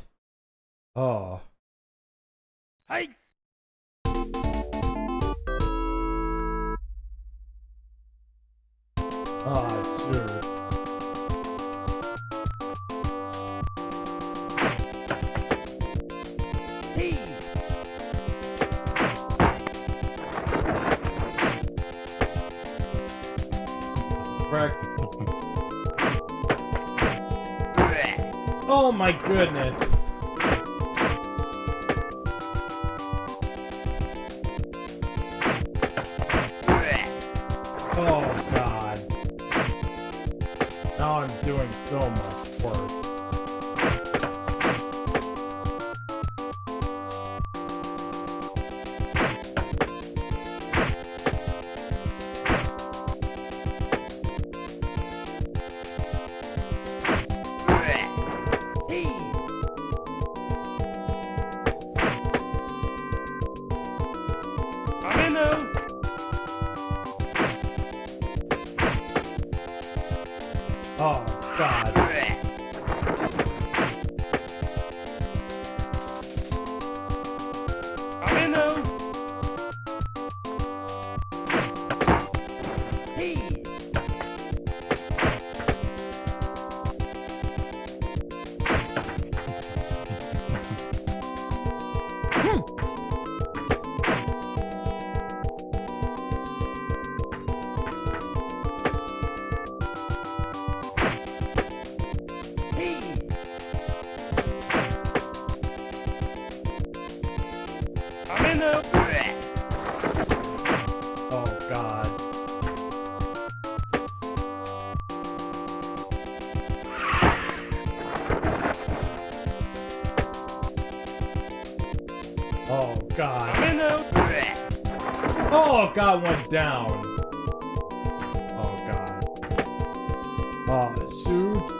Oh god one down. Oh god. Oh shoot.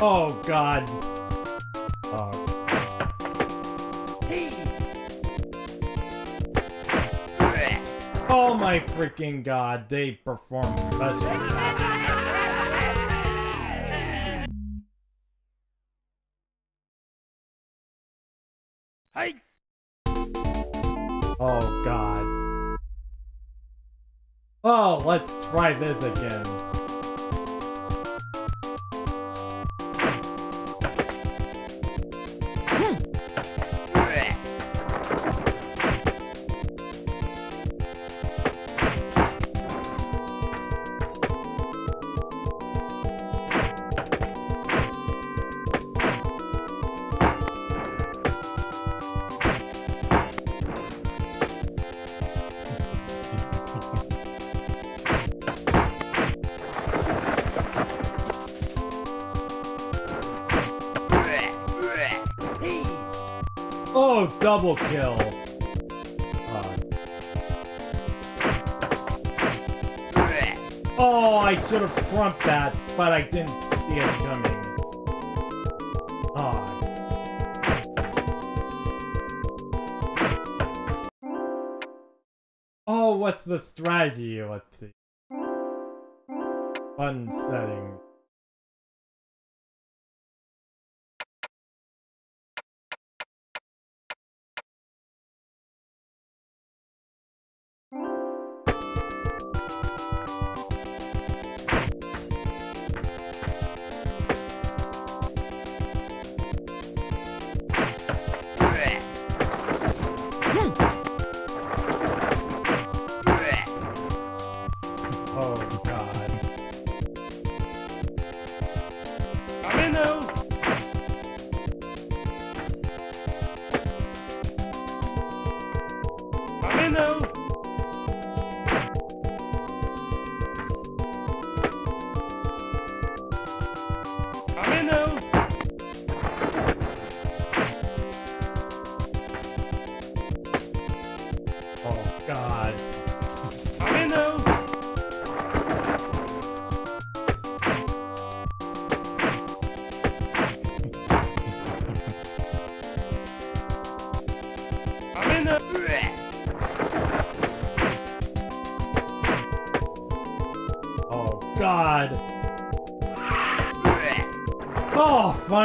Oh god. My freaking god, they perform special. Hey. Oh god. Oh, let's try this again.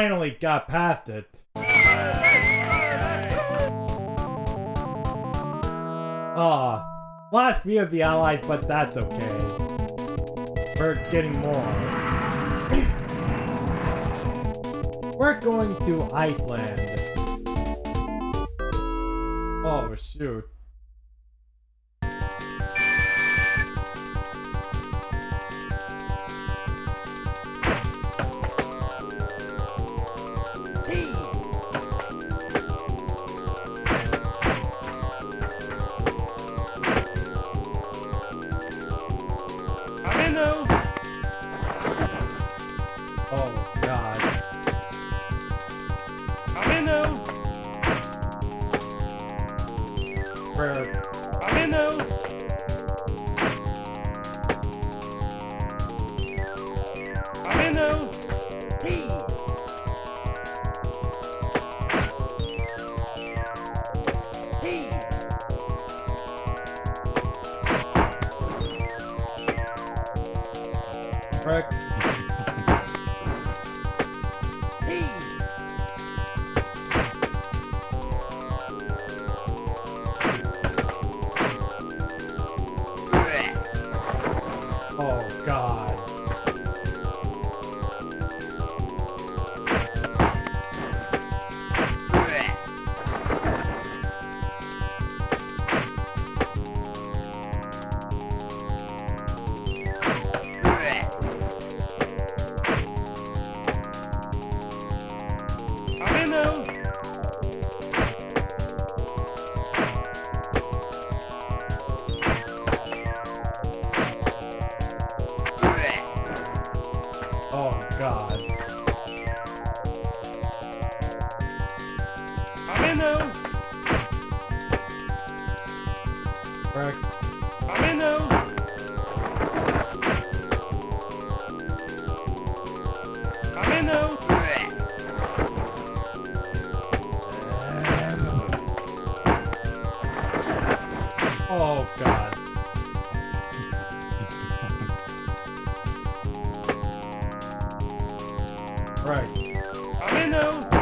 finally got past it. Ah, last few of the allies, but that's okay. We're getting more. We're going to Iceland. Oh, shoot. Right. I know.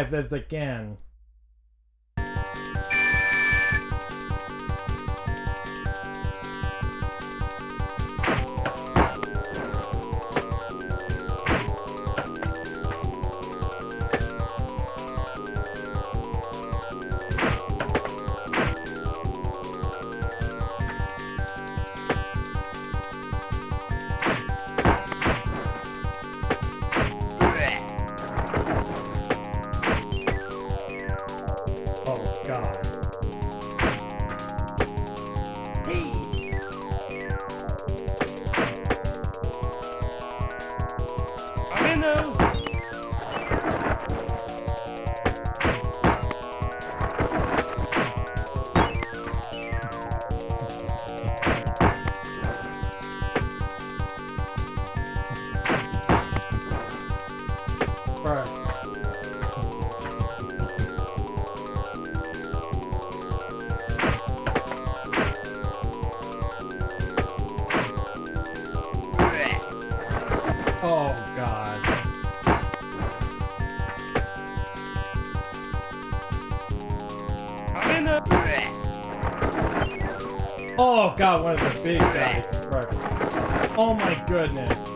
describe again. got one of the big guys. Right. Oh my goodness.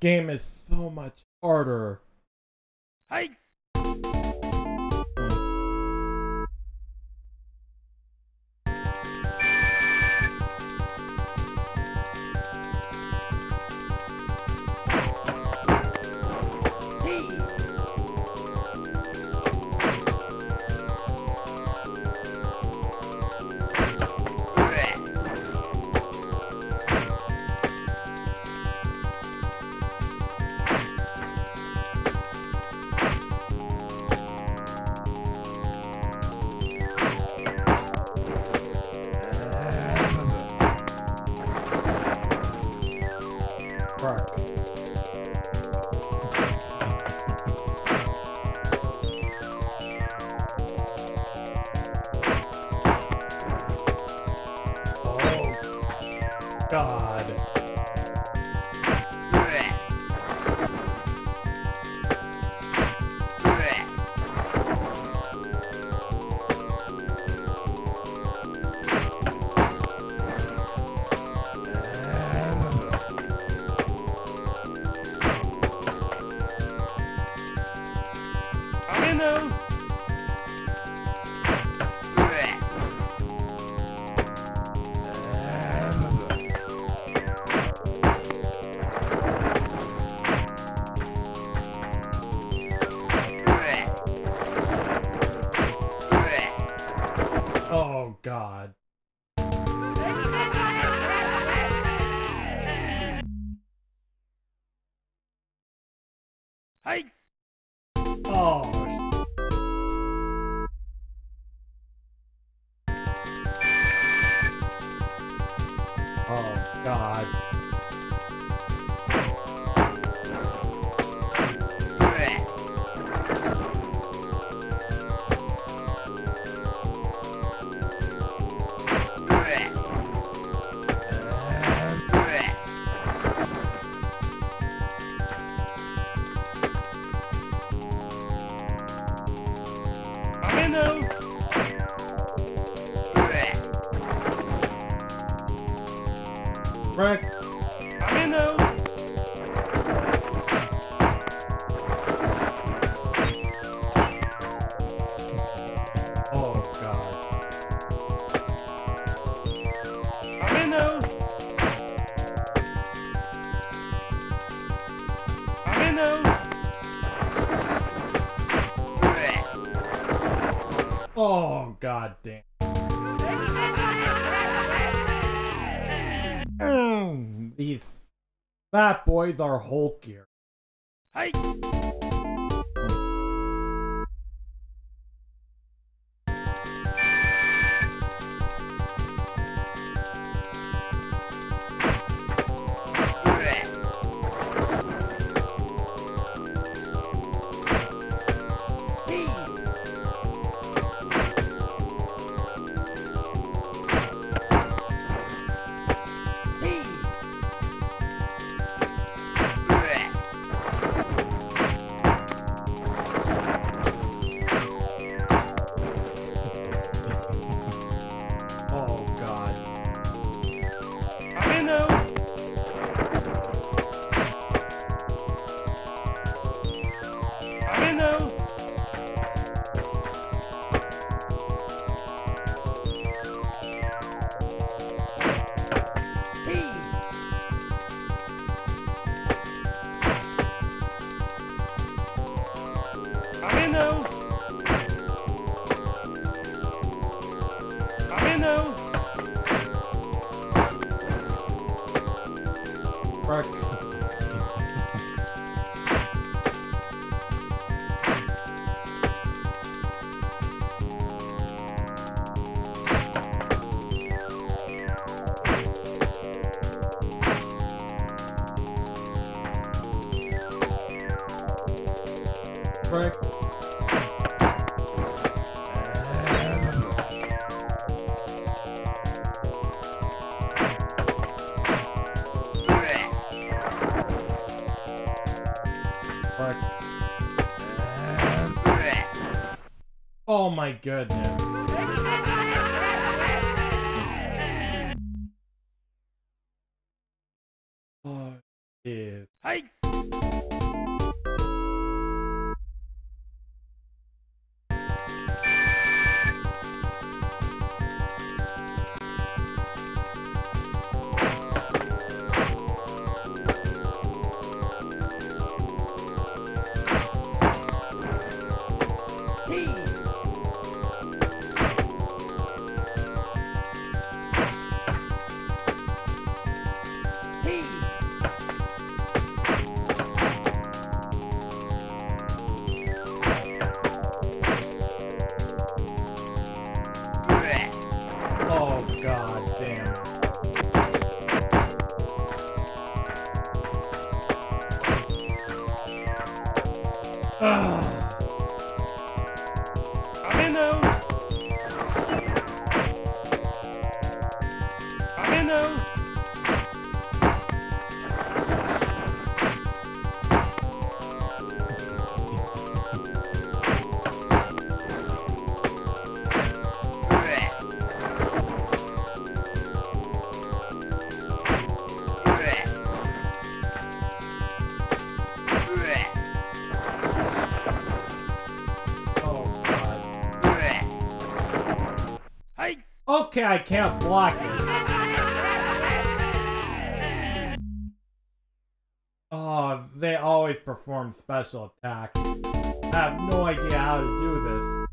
game is god. God damn. These fat boys are hulkier. My goodness. Okay, I can't block it. Oh, they always perform special attacks. I have no idea how to do this.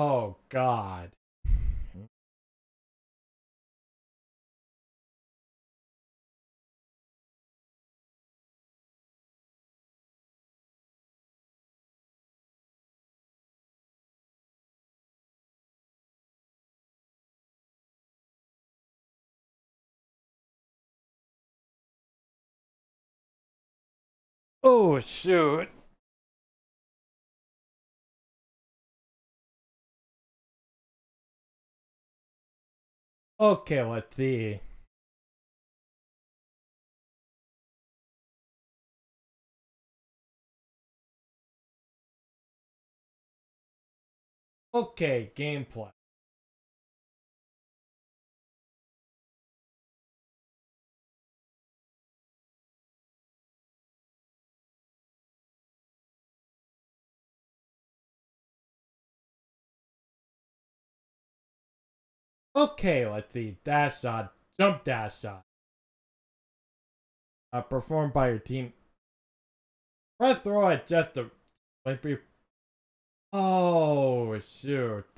Oh God. Hmm? Oh shoot. Okay, let's see. Okay, gameplay. Okay, let's see. Dash shot, jump dash shot. Uh, performed by your team. Press throw at just the. Might be. Oh shoot.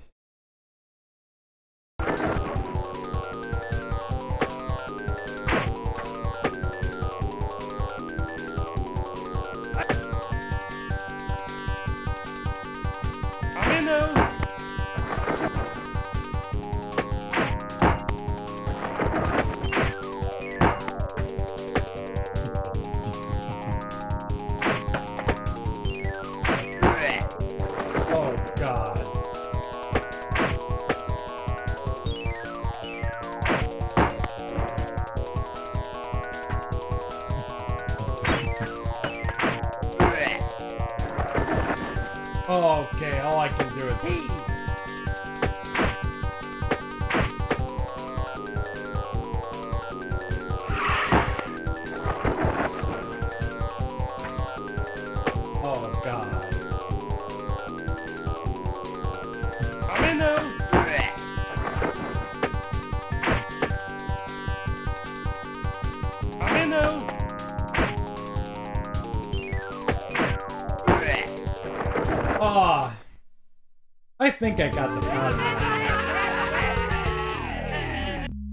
Think I got the pattern.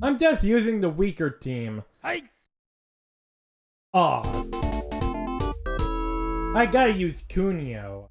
I'm just using the weaker team. Hey. Oh. I gotta use Kunio.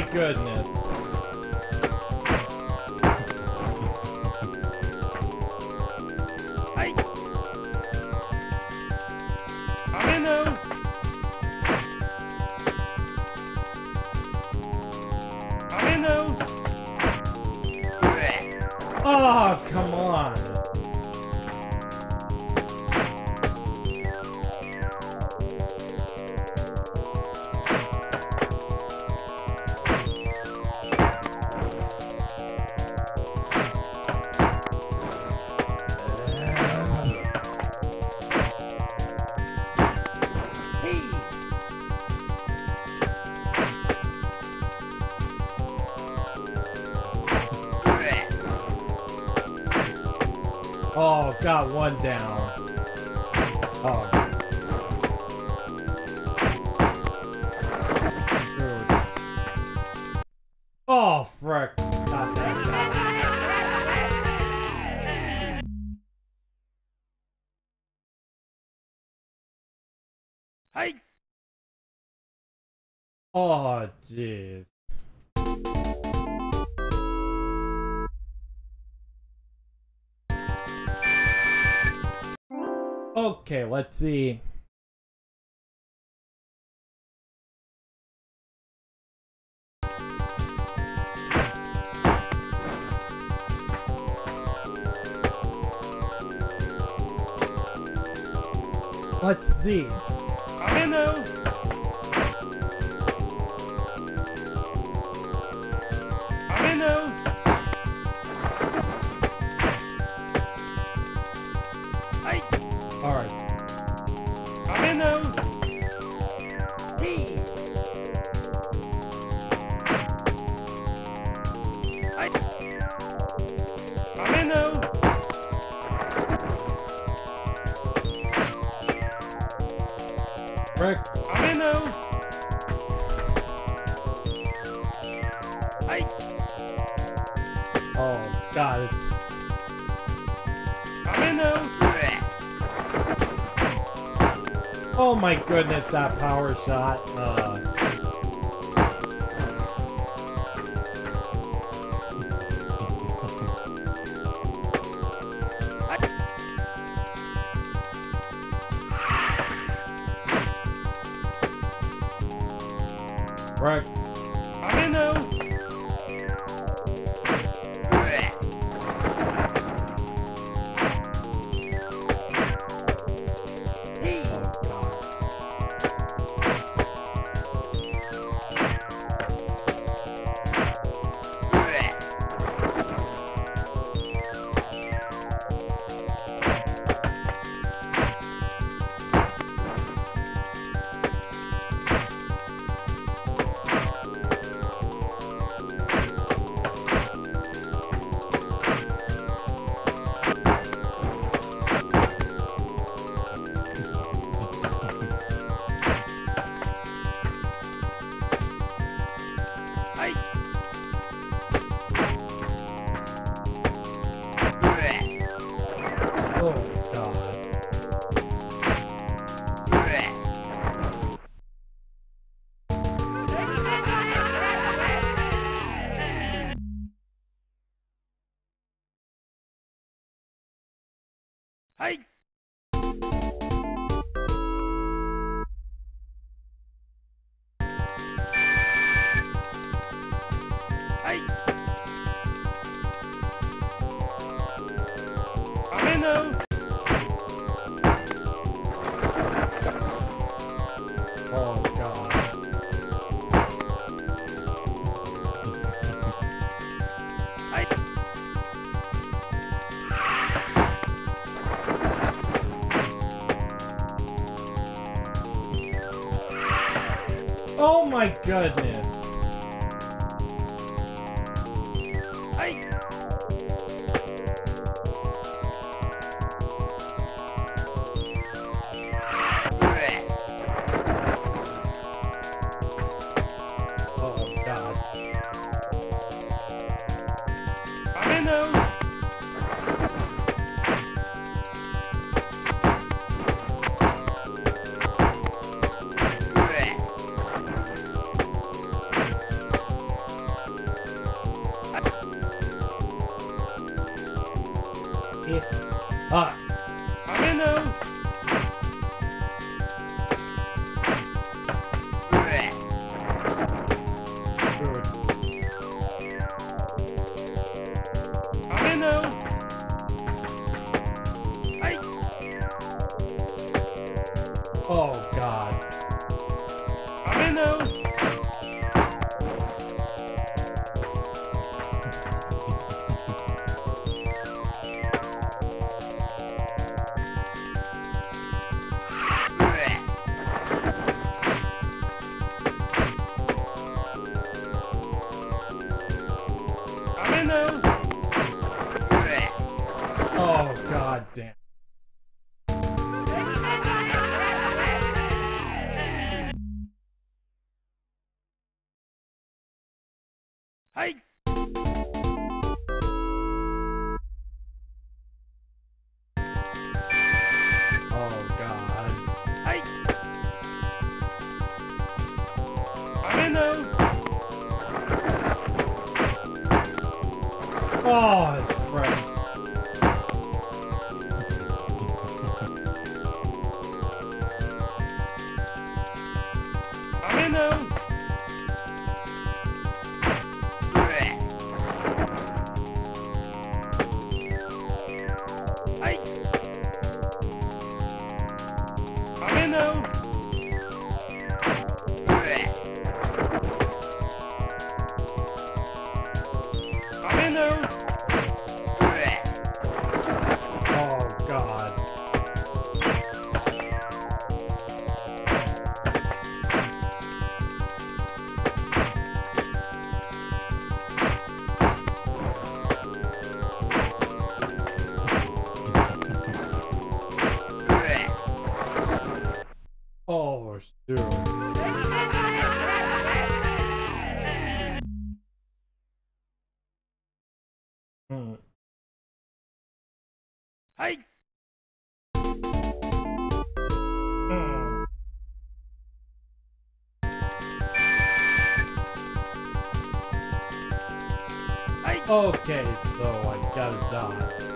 my goodness. I... I'm. got one down. the That power shot. Uh, goodness. I Okay, so I gotta die. I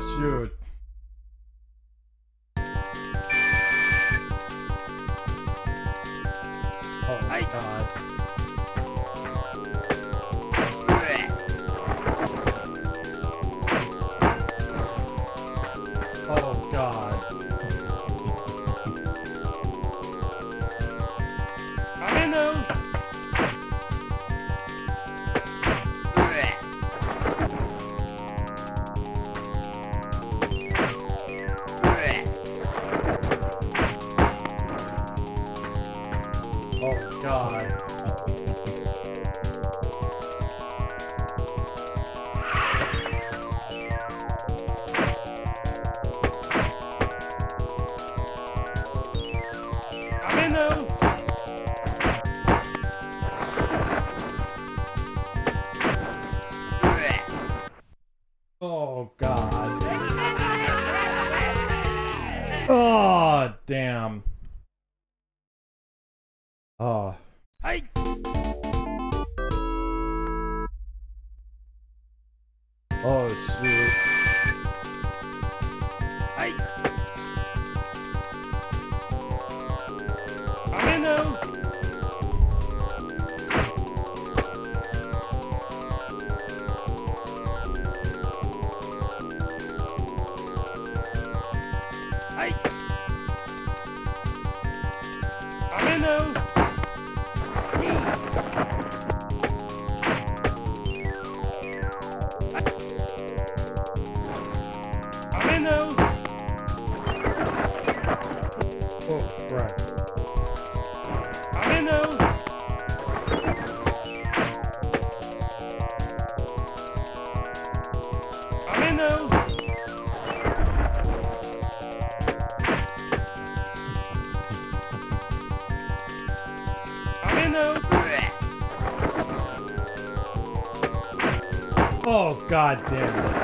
Shoot. no. Oh, god damn it.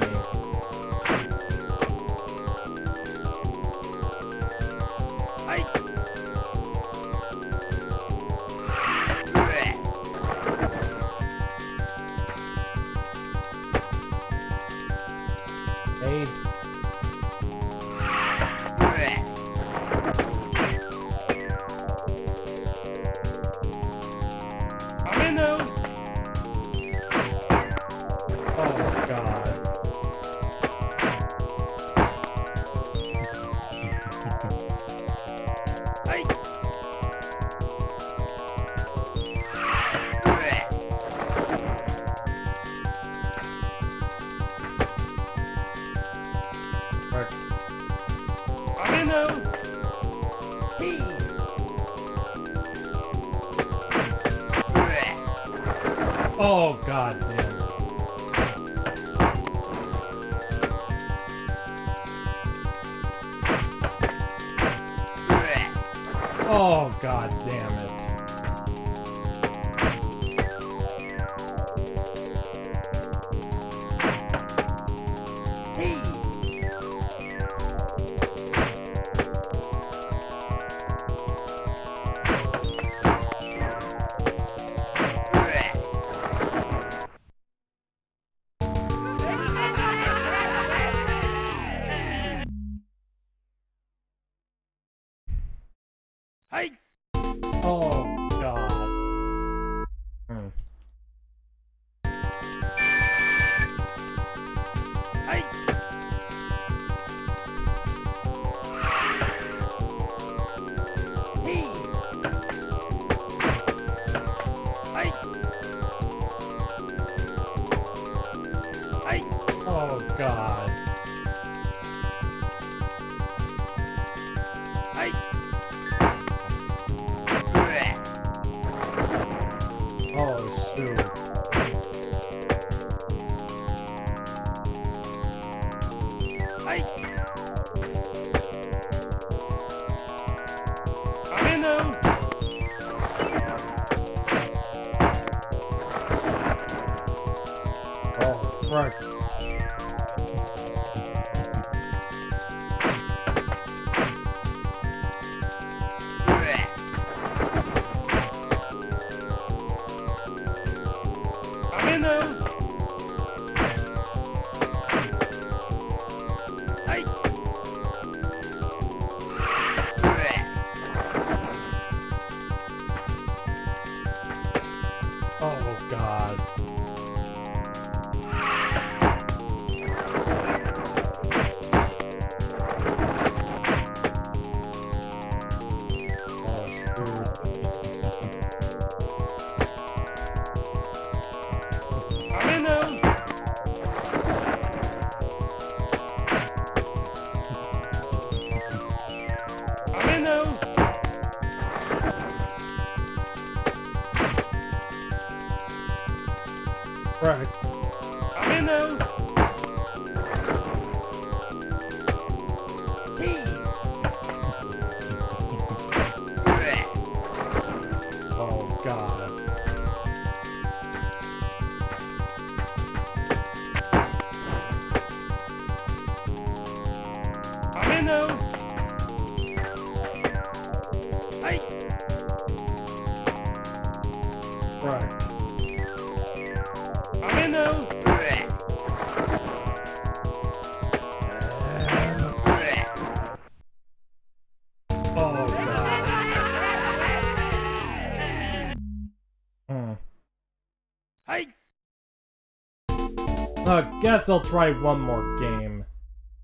Guess I'll try one more game.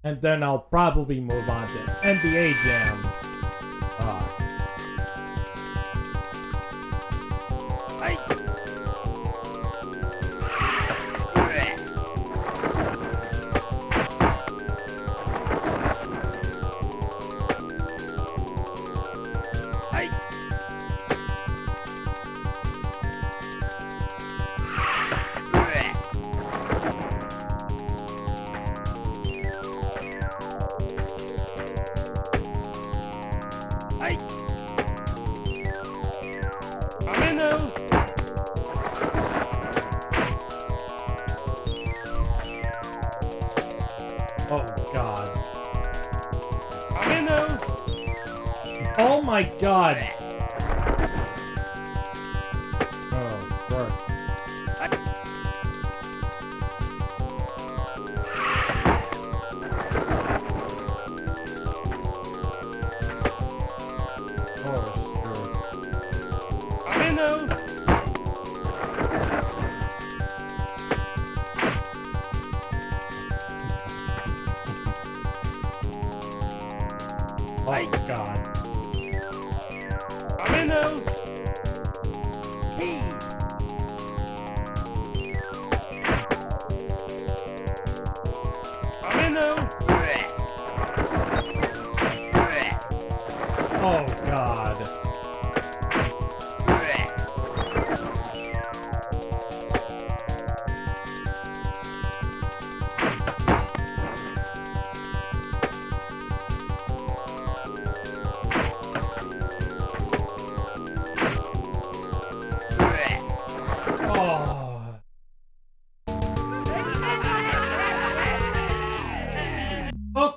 And then I'll probably move on to NBA Jam.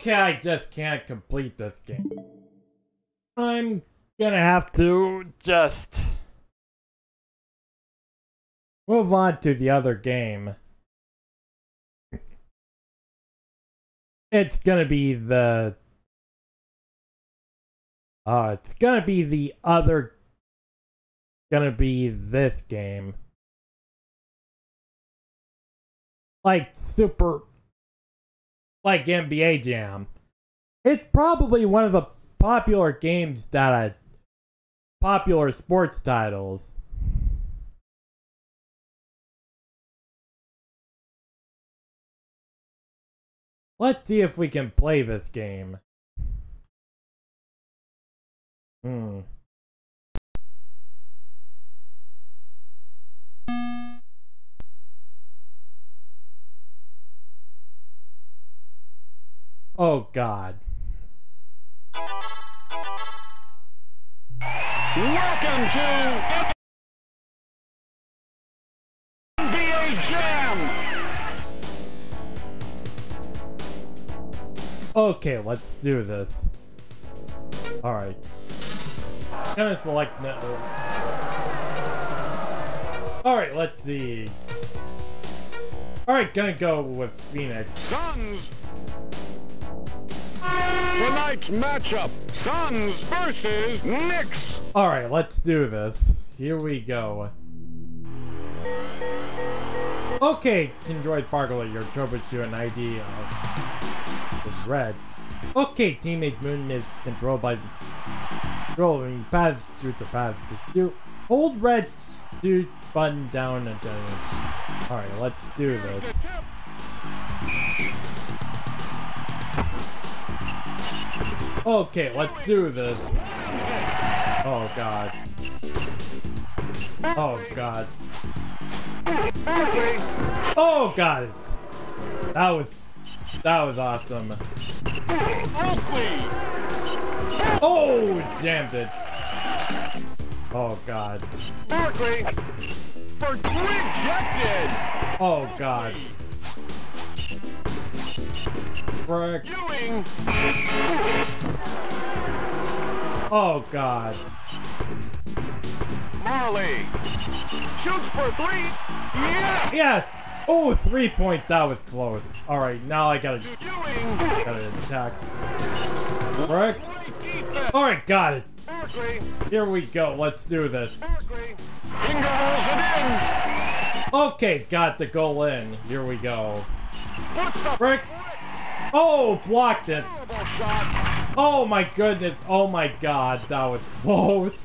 Okay, I just can't complete this game. I'm gonna have to just move on to the other game. It's gonna be the uh it's gonna be the other gonna be this game. Like super like NBA Jam. It's probably one of the popular games that uh, popular sports titles. Let's see if we can play this game. Hmm. Oh god. Welcome to NBA Jam. Okay, let's do this. Alright. Gonna select network. Alright, let's see. Alright, gonna go with Phoenix. Suns. Tonight's matchup: Suns versus Knicks. Alright, let's do this. Here we go. Okay, Android Sparkle, your troubleshoot ID of is red. Okay, teammate Moon is controlled by controlling path through the path to shoot. Hold red shoot button down and. Alright, let's do this. Okay, let's do this. Oh god. Oh god. Oh god. That was that was awesome. Oh jammed it. Oh god. Barkley. For rejected. Oh god. Frick. Ewing. Oh god. Majerle. Shoots for three. Yeah. Yes! Oh, three point. That was close. Alright, now I gotta Ewing. gotta attack. Frick. Alright, got it. Here we go. Let's do this. Barkley. Finger rolls it Okay, got the goal in. Here we go. in. Oh, blocked it. Oh my goodness. Oh my god. That was close.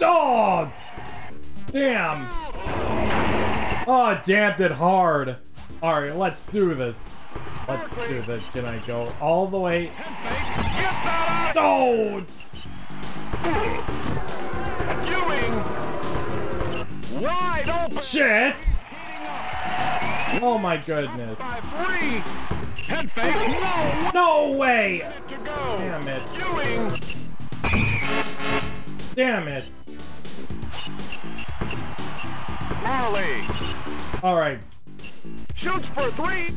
Oh! Damn. Oh, jammed it hard. Alright, let's do this. Let's do this. Can I go all the way? Open. Shit! Oh my goodness. By three. Head fake. No. Way! Damn it. Damn it. Alright. Shoots for three.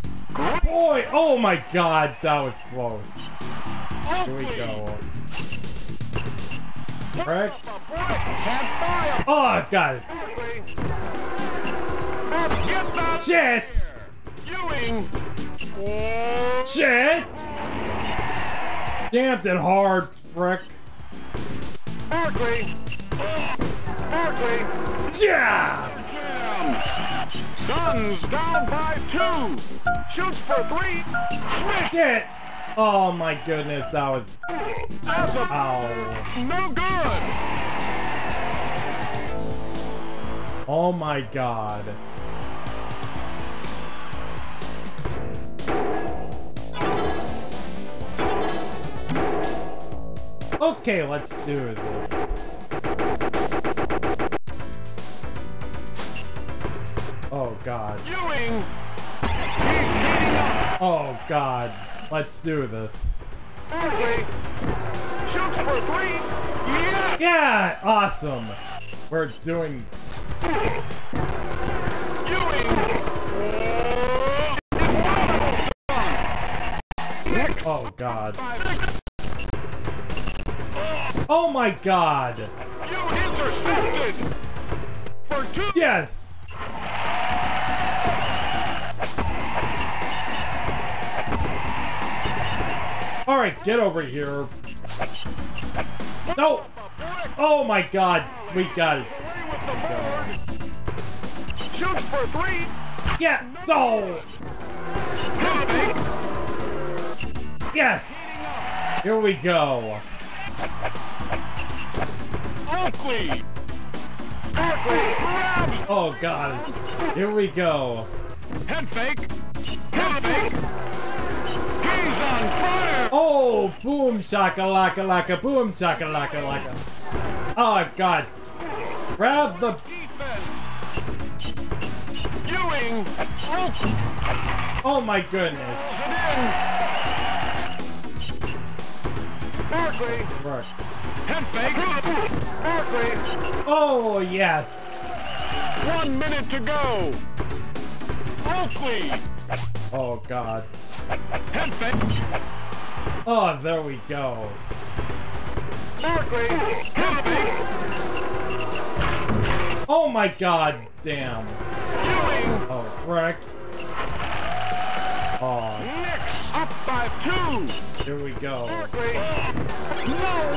Boy, oh my god, that was close. Here we go. Brick. Oh, got it. Oakley. Get that. Shit! Ewing. Shit! Damned it hard, frick. Barkley. Barkley. Yeah! Suns down by two. Shoots for three. Shit! Oh my goodness, that was. That's a Ow. no good. Oh my god. Okay, let's do this. Oh god. Ewing. He's heating up. Oh god. Let's do this. Shoots for three. Yeah. Yeah! Awesome! We're doing. Ewing. Oh god. Oh my god! You intercepted. For two. Yes! Alright, get over here. No! Oh my god, we got it. Shoots for three. Yeah! No! Yes! Here we go. Oh god. Here we go. Head fake. Head fake. He's on fire. Oh, boom shakalaka laka, laka, boom shakalaka laka. Laka. Oh god. Grab the Defense. Ewing. Oh my goodness. Barkley. Frick. Head fake. Barkley. Oh yes. One minute to go. Oakley. Oh god. Oh, there we go. Oh my god damn. Oh frick. Oh. Up by two. here we go. No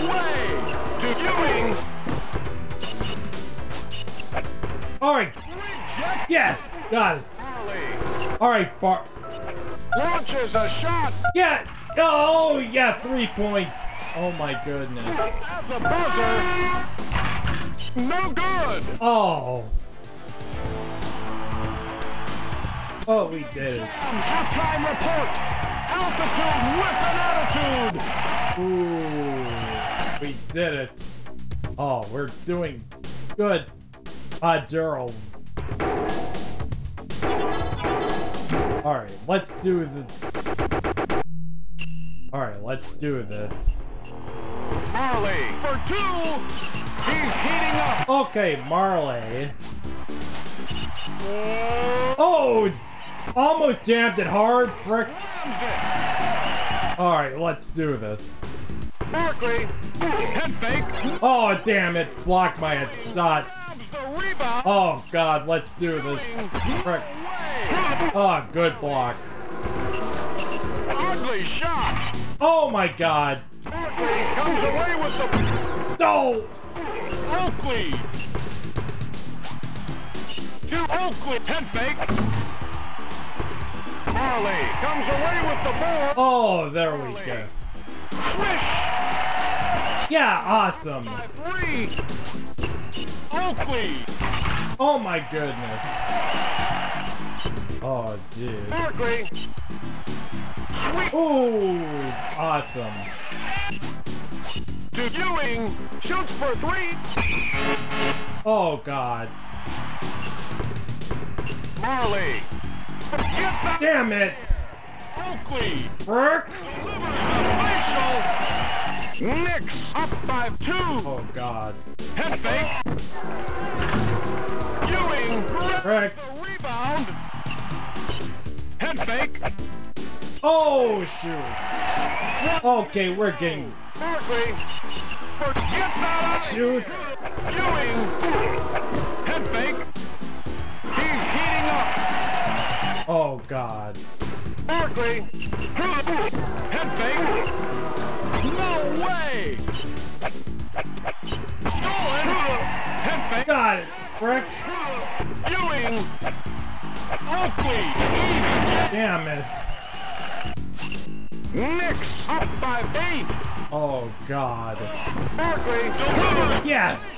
way. To Ewing. Alright. Yes! Got it. Alright, Bar. Launches a shot. Yeah! Oh, yeah, three points. Oh my goodness. As a buzzer. No good. Oh. Oh, we did it. Halftime report. Altitude with an attitude. Ooh. We did it. Oh, we're doing good. Ah, Gerald. Alright, let's do the. Alright, let's do this. Majerle for two. He's heating up. Okay, Majerle. Oh! Almost jammed it hard, frick. Alright, let's do this. Barkley. Head fake. Oh, damn it. Blocked my shot. Grabs the rebound. Oh, God, let's do this. Frick. Oh, good block. Ugly shot. Oh, my God. Comes away with the Oh! Oakley. To Oakley. Head fake. Majerle comes away with the ball. Oh, there we go. Swish. Yeah, awesome. Oakley. Oh, my goodness. Oh. Barkley. Sweet awesome. to Ewing. Shoots for three. Oh, God. Majerle. Damn it. Oakley. Frick. Facial. Knicks up by two. Oh, God. Head fake. Ewing. Frick. The rebound. Head fake. Oh, shoot. Okay, we're getting... Barkley. Forget that. Shoot. Ewing. Head fake. Oh, God. Barkley. Head fake. No way. Stolen. Head fake. Got it. Frick. Ewing. Oakley. Damn it. Knicks up by eight. Oh, God. Barkley delivers. Yes.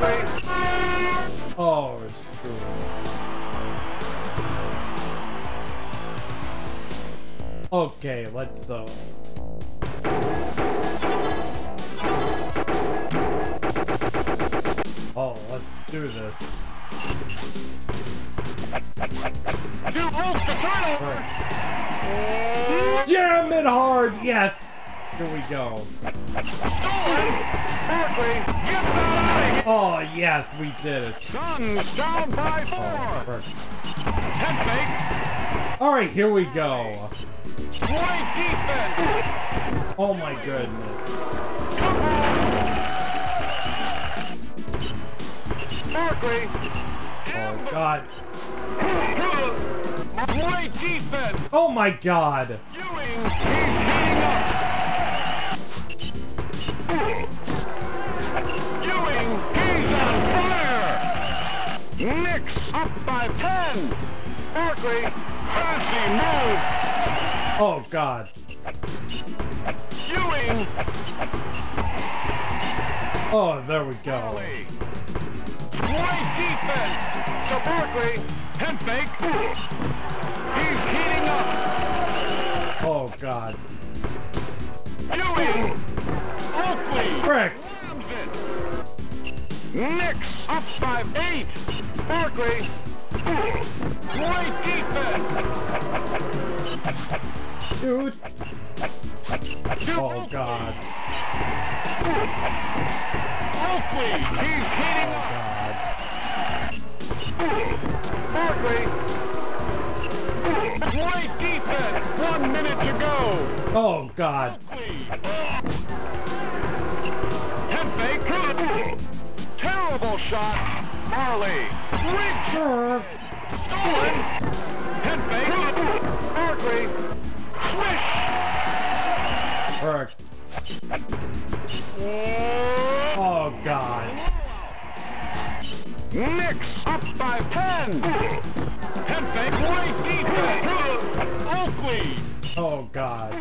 Frick. Oh. Okay, let's, uh... Oh, let's do this. To Oak the turnover. Jam it hard! Yes! Here we go. Oh, yes, we did it. Oh, frick. Alright, here we go. Oh my goodness. Oh god. Great defense. Oh my god. Ewing. He's heating up. Ewing. He's on fire. Knicks up by ten. Barkley. Fancy move. Oh god. Ewing. Oh, there we go. Great defense. To Barkley. Head fake. He's heating up. Oh god. Dewey. Oakley. Frick! it. Up by eight. Barkley. Great defense. Dude! Oh god. Oakley. He's heating Oh god. Barkley. Great defense. One minute to go. Oh god. Head fake. Terrible shot. Majerle. Brr. Stolen. Head fake. Barkley. Swish. Frick. Oh god. Knicks up by 10. Head fake. Great defense. Oakley. Oh god.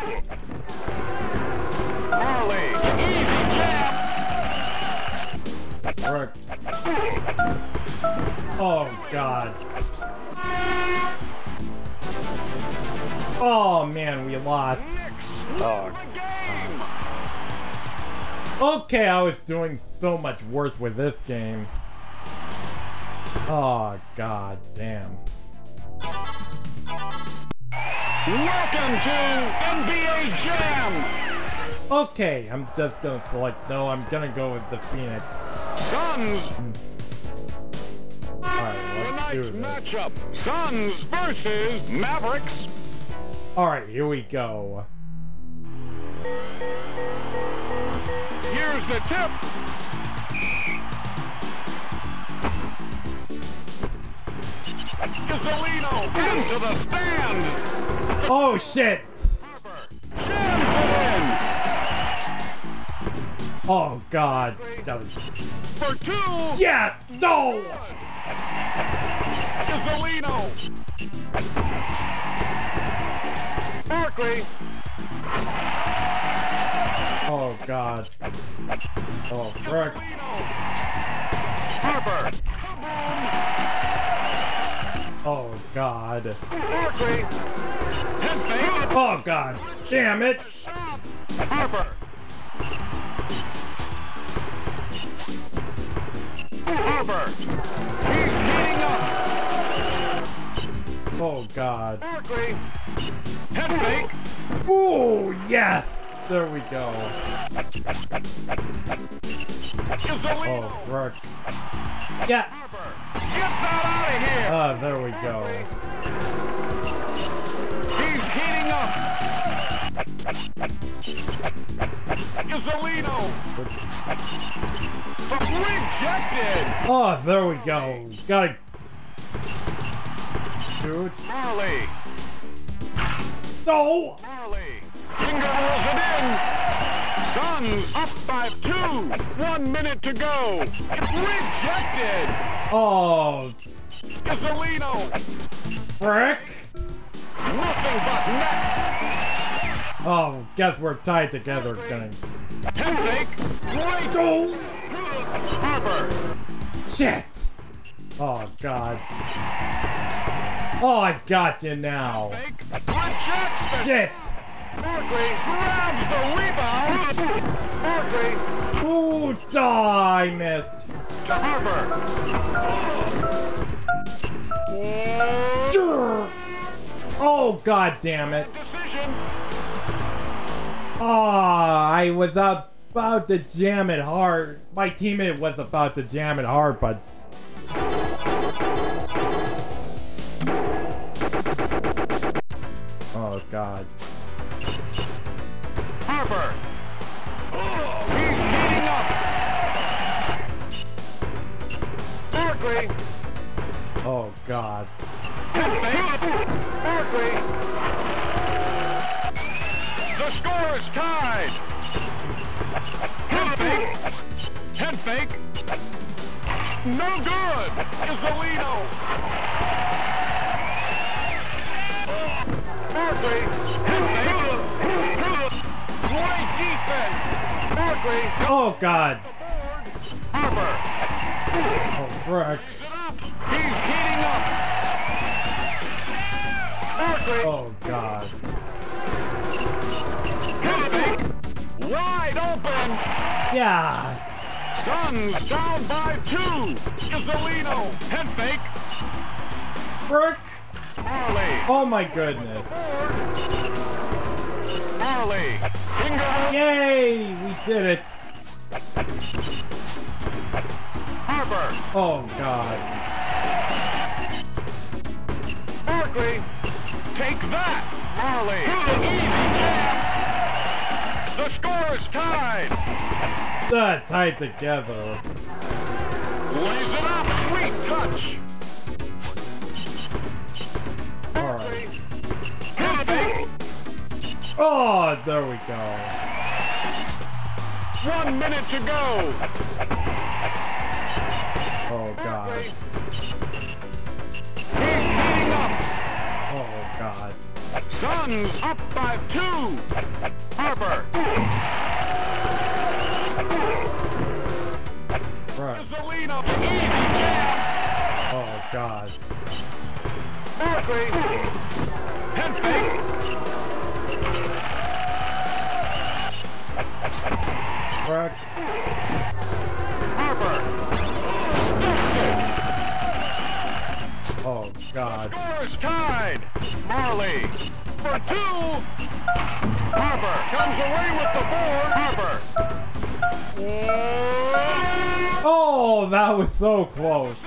Majerle. East jab. Frick. Oh god. Oh man, we lost. Oh. Okay, I was doing so much worse with this game. Oh god damn. Welcome to NBA Jam. Okay, I'm just gonna select no, I'm gonna go with the Phoenix. Suns. Alright, let's matchup. Suns versus Mavericks. Alright, here we go. Here's the tip. Oh shit! Oh god. That was... for two. Yeah! No! Gasolino. Barkley. Oh god. Oh frick. Harper. Oh god. Oh god. Damn it! Harper. Harper. He's heating up. Oh god. Barkley. Head fake. Ooh, yes! There we go. Oh frick. Yeah! Get that out of here. Ah, there we go. He's heating up. Gasolino. Rejected. Oh, there we go. Gotta. Dude. Majerle. No! Majerle. Finger rolls it in. Suns up by two. One minute to go. Rejected. Oh, Gasolino. frick! Oh, guess we're tied together, Jenny. Head fake. Great. Oh, shit! Oh, God. Oh, I got you now. Shit! Ooh, oh, I missed. To Harper. Oh, god damn it. Decision. Ah, I was about to jam it hard. My teammate was about to jam it hard, but. Oh god. Harper. Oh god. Head fake. The score is tied. Head fake. Head fake. No good. Head fake. Great defense. Oh god. Harper. Oh frick. Oh god. Head fake. Yeah. Suns down by two. Gasolino. Head fake. Frick. Majerle. Oh my goodness. Majerle. Finger Yay! We did it. Harper. Oh god. Barkley. Take that. Majerle. The score is tied. Uh, tied together. Lays it up. Sweet touch. Alright. Oh, there we go. One minute to go. Oh god. He's heating up. Oh god. Suns up by two. Harper. Right. Gasolino. Easy jam. Oh god. Head Oh god. Scores tied. Majerle. For two. Harper comes away with the board. Harper. Oh, that was so close.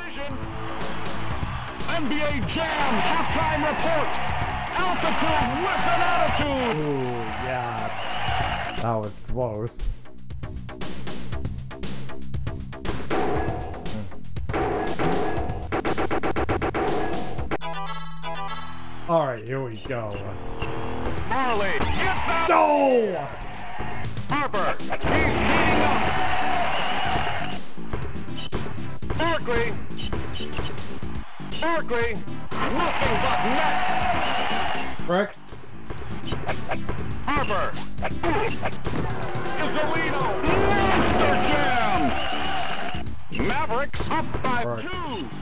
NBA Jam halftime report. Altitude with an attitude. Ooh, yeah. That was close. Alright, here we go. Majerle. Get that. Oh! Harper. He's heating up. Barkley. Barkley. Nothing but net. Frick. Harper. Gasolino. Monster jam. Mavericks up by Right. two.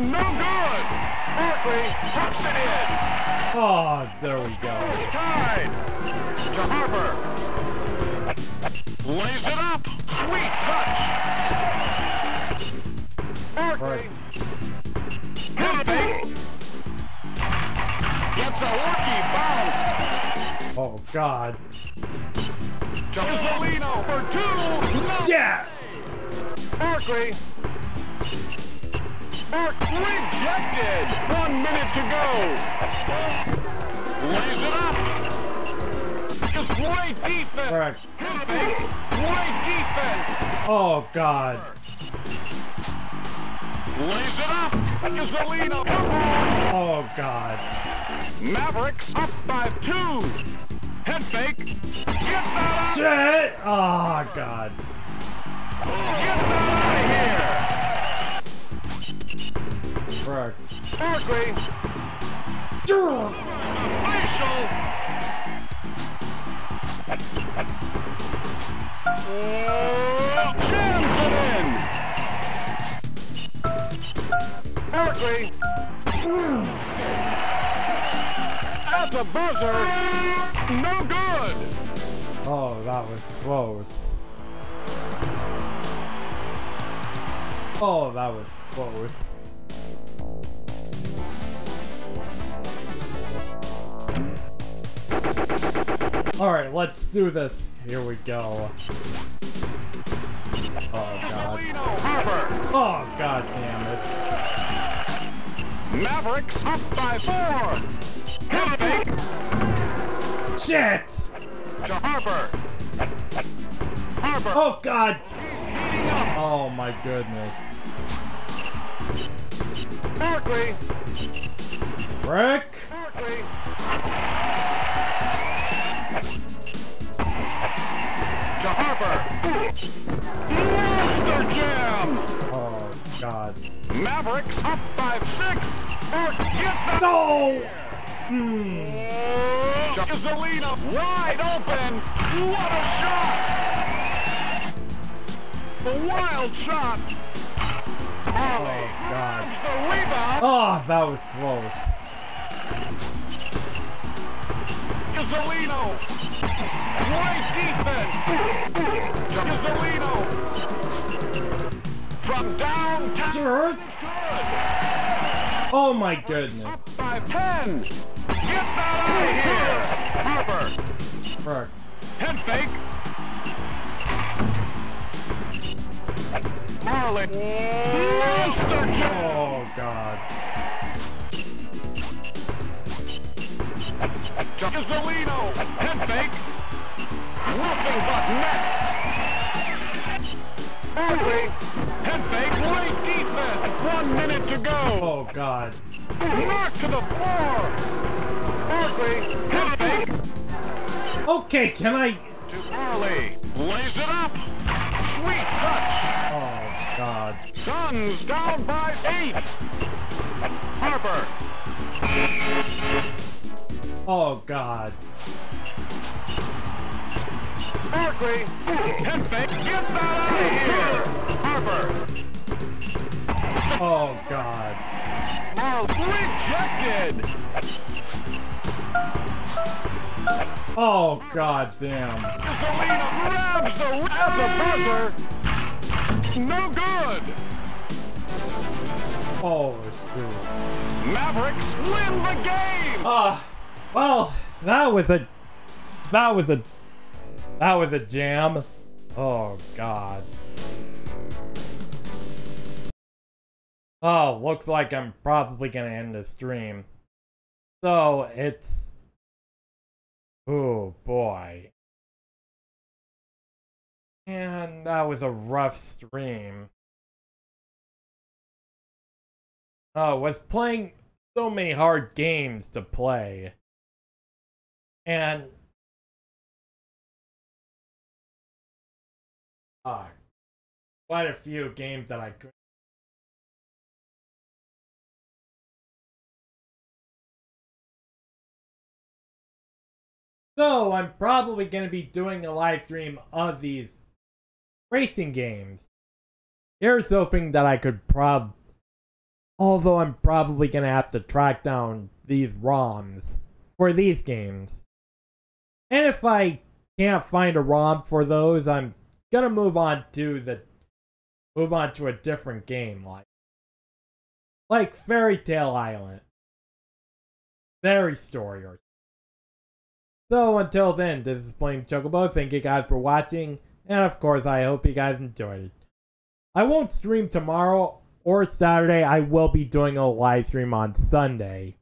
No good. Barkley puts it in. Oh, there we go. Tied. To Harper. Lays it up. Sweet touch. Barkley. Right. Gets a lucky bounce. Oh, God. Gasolino for two. No. Yeah! Barkley. Bark rejected. One minute to go. Lays it up. Just great defense. Frick. Great defense. Oh, God. Lays it up. Gasolino. Oh, God. Mavericks up by two. Head fake. Get that out. Shit! Oh, God. Get that Frick. Barkley. Facial. Oh, in. Buzzer. No good. Oh, that was close. Oh, that was close. Alright, let's do this. Here we go. Oh, God. Oh, God damn it. Mavericks up by four. Shit! to Harper. Harper. Oh, God! Oh, my goodness. Barkley. Rick? Barkley. Monster Jam! Oh God. Mavericks up by six. Forget that. No. Hmm. Zelina wide open. What a shot! The wild shot. Oh God. the. Oh, that was close. Zelino. Great defense. Zelino. From downtown. Good. Oh my goodness. Up by 10. Get that out of here. Harper. Frick. Head fake. Majerle. Oh. Monster kick. Oh God. Gasolino. Head fake. Nothing but net. Barkley. Head fake. Great defense. One minute to go. Oh God. Knock to the floor. Barkley. Head fake. Okay, can I? To Majerle. Lays it up. Sweet touch. Oh God. Suns down by eight. Harper. Oh God. Barkley. Head. Get that out of here. Harper. Oh God. Majerle. Rejected. Oh God damn. Gasolina grabs the at the buzzer. No good. Oh shoot. Mavericks win the game. Ah, well, that was a, that was a, that was a jam. Oh God. Oh, looks like I'm probably gonna end the stream. So it's, oh boy. And that was a rough stream. Oh, was playing so many hard games to play. And uh, quite a few games that I could So I'm probably going to be doing a live stream of these racing games. Here's hoping that I could prob Although I'm probably gonna have to track down these ROMs for these games. And if I can't find a ROM for those, I'm gonna move on to the move on to a different game like like Fairy Tale Island. Fairy Story or so until then, this is Flame Chocobo. Thank you guys for watching, and of course I hope you guys enjoyed it. I won't stream tomorrow or Saturday, I will be doing a live stream on Sunday.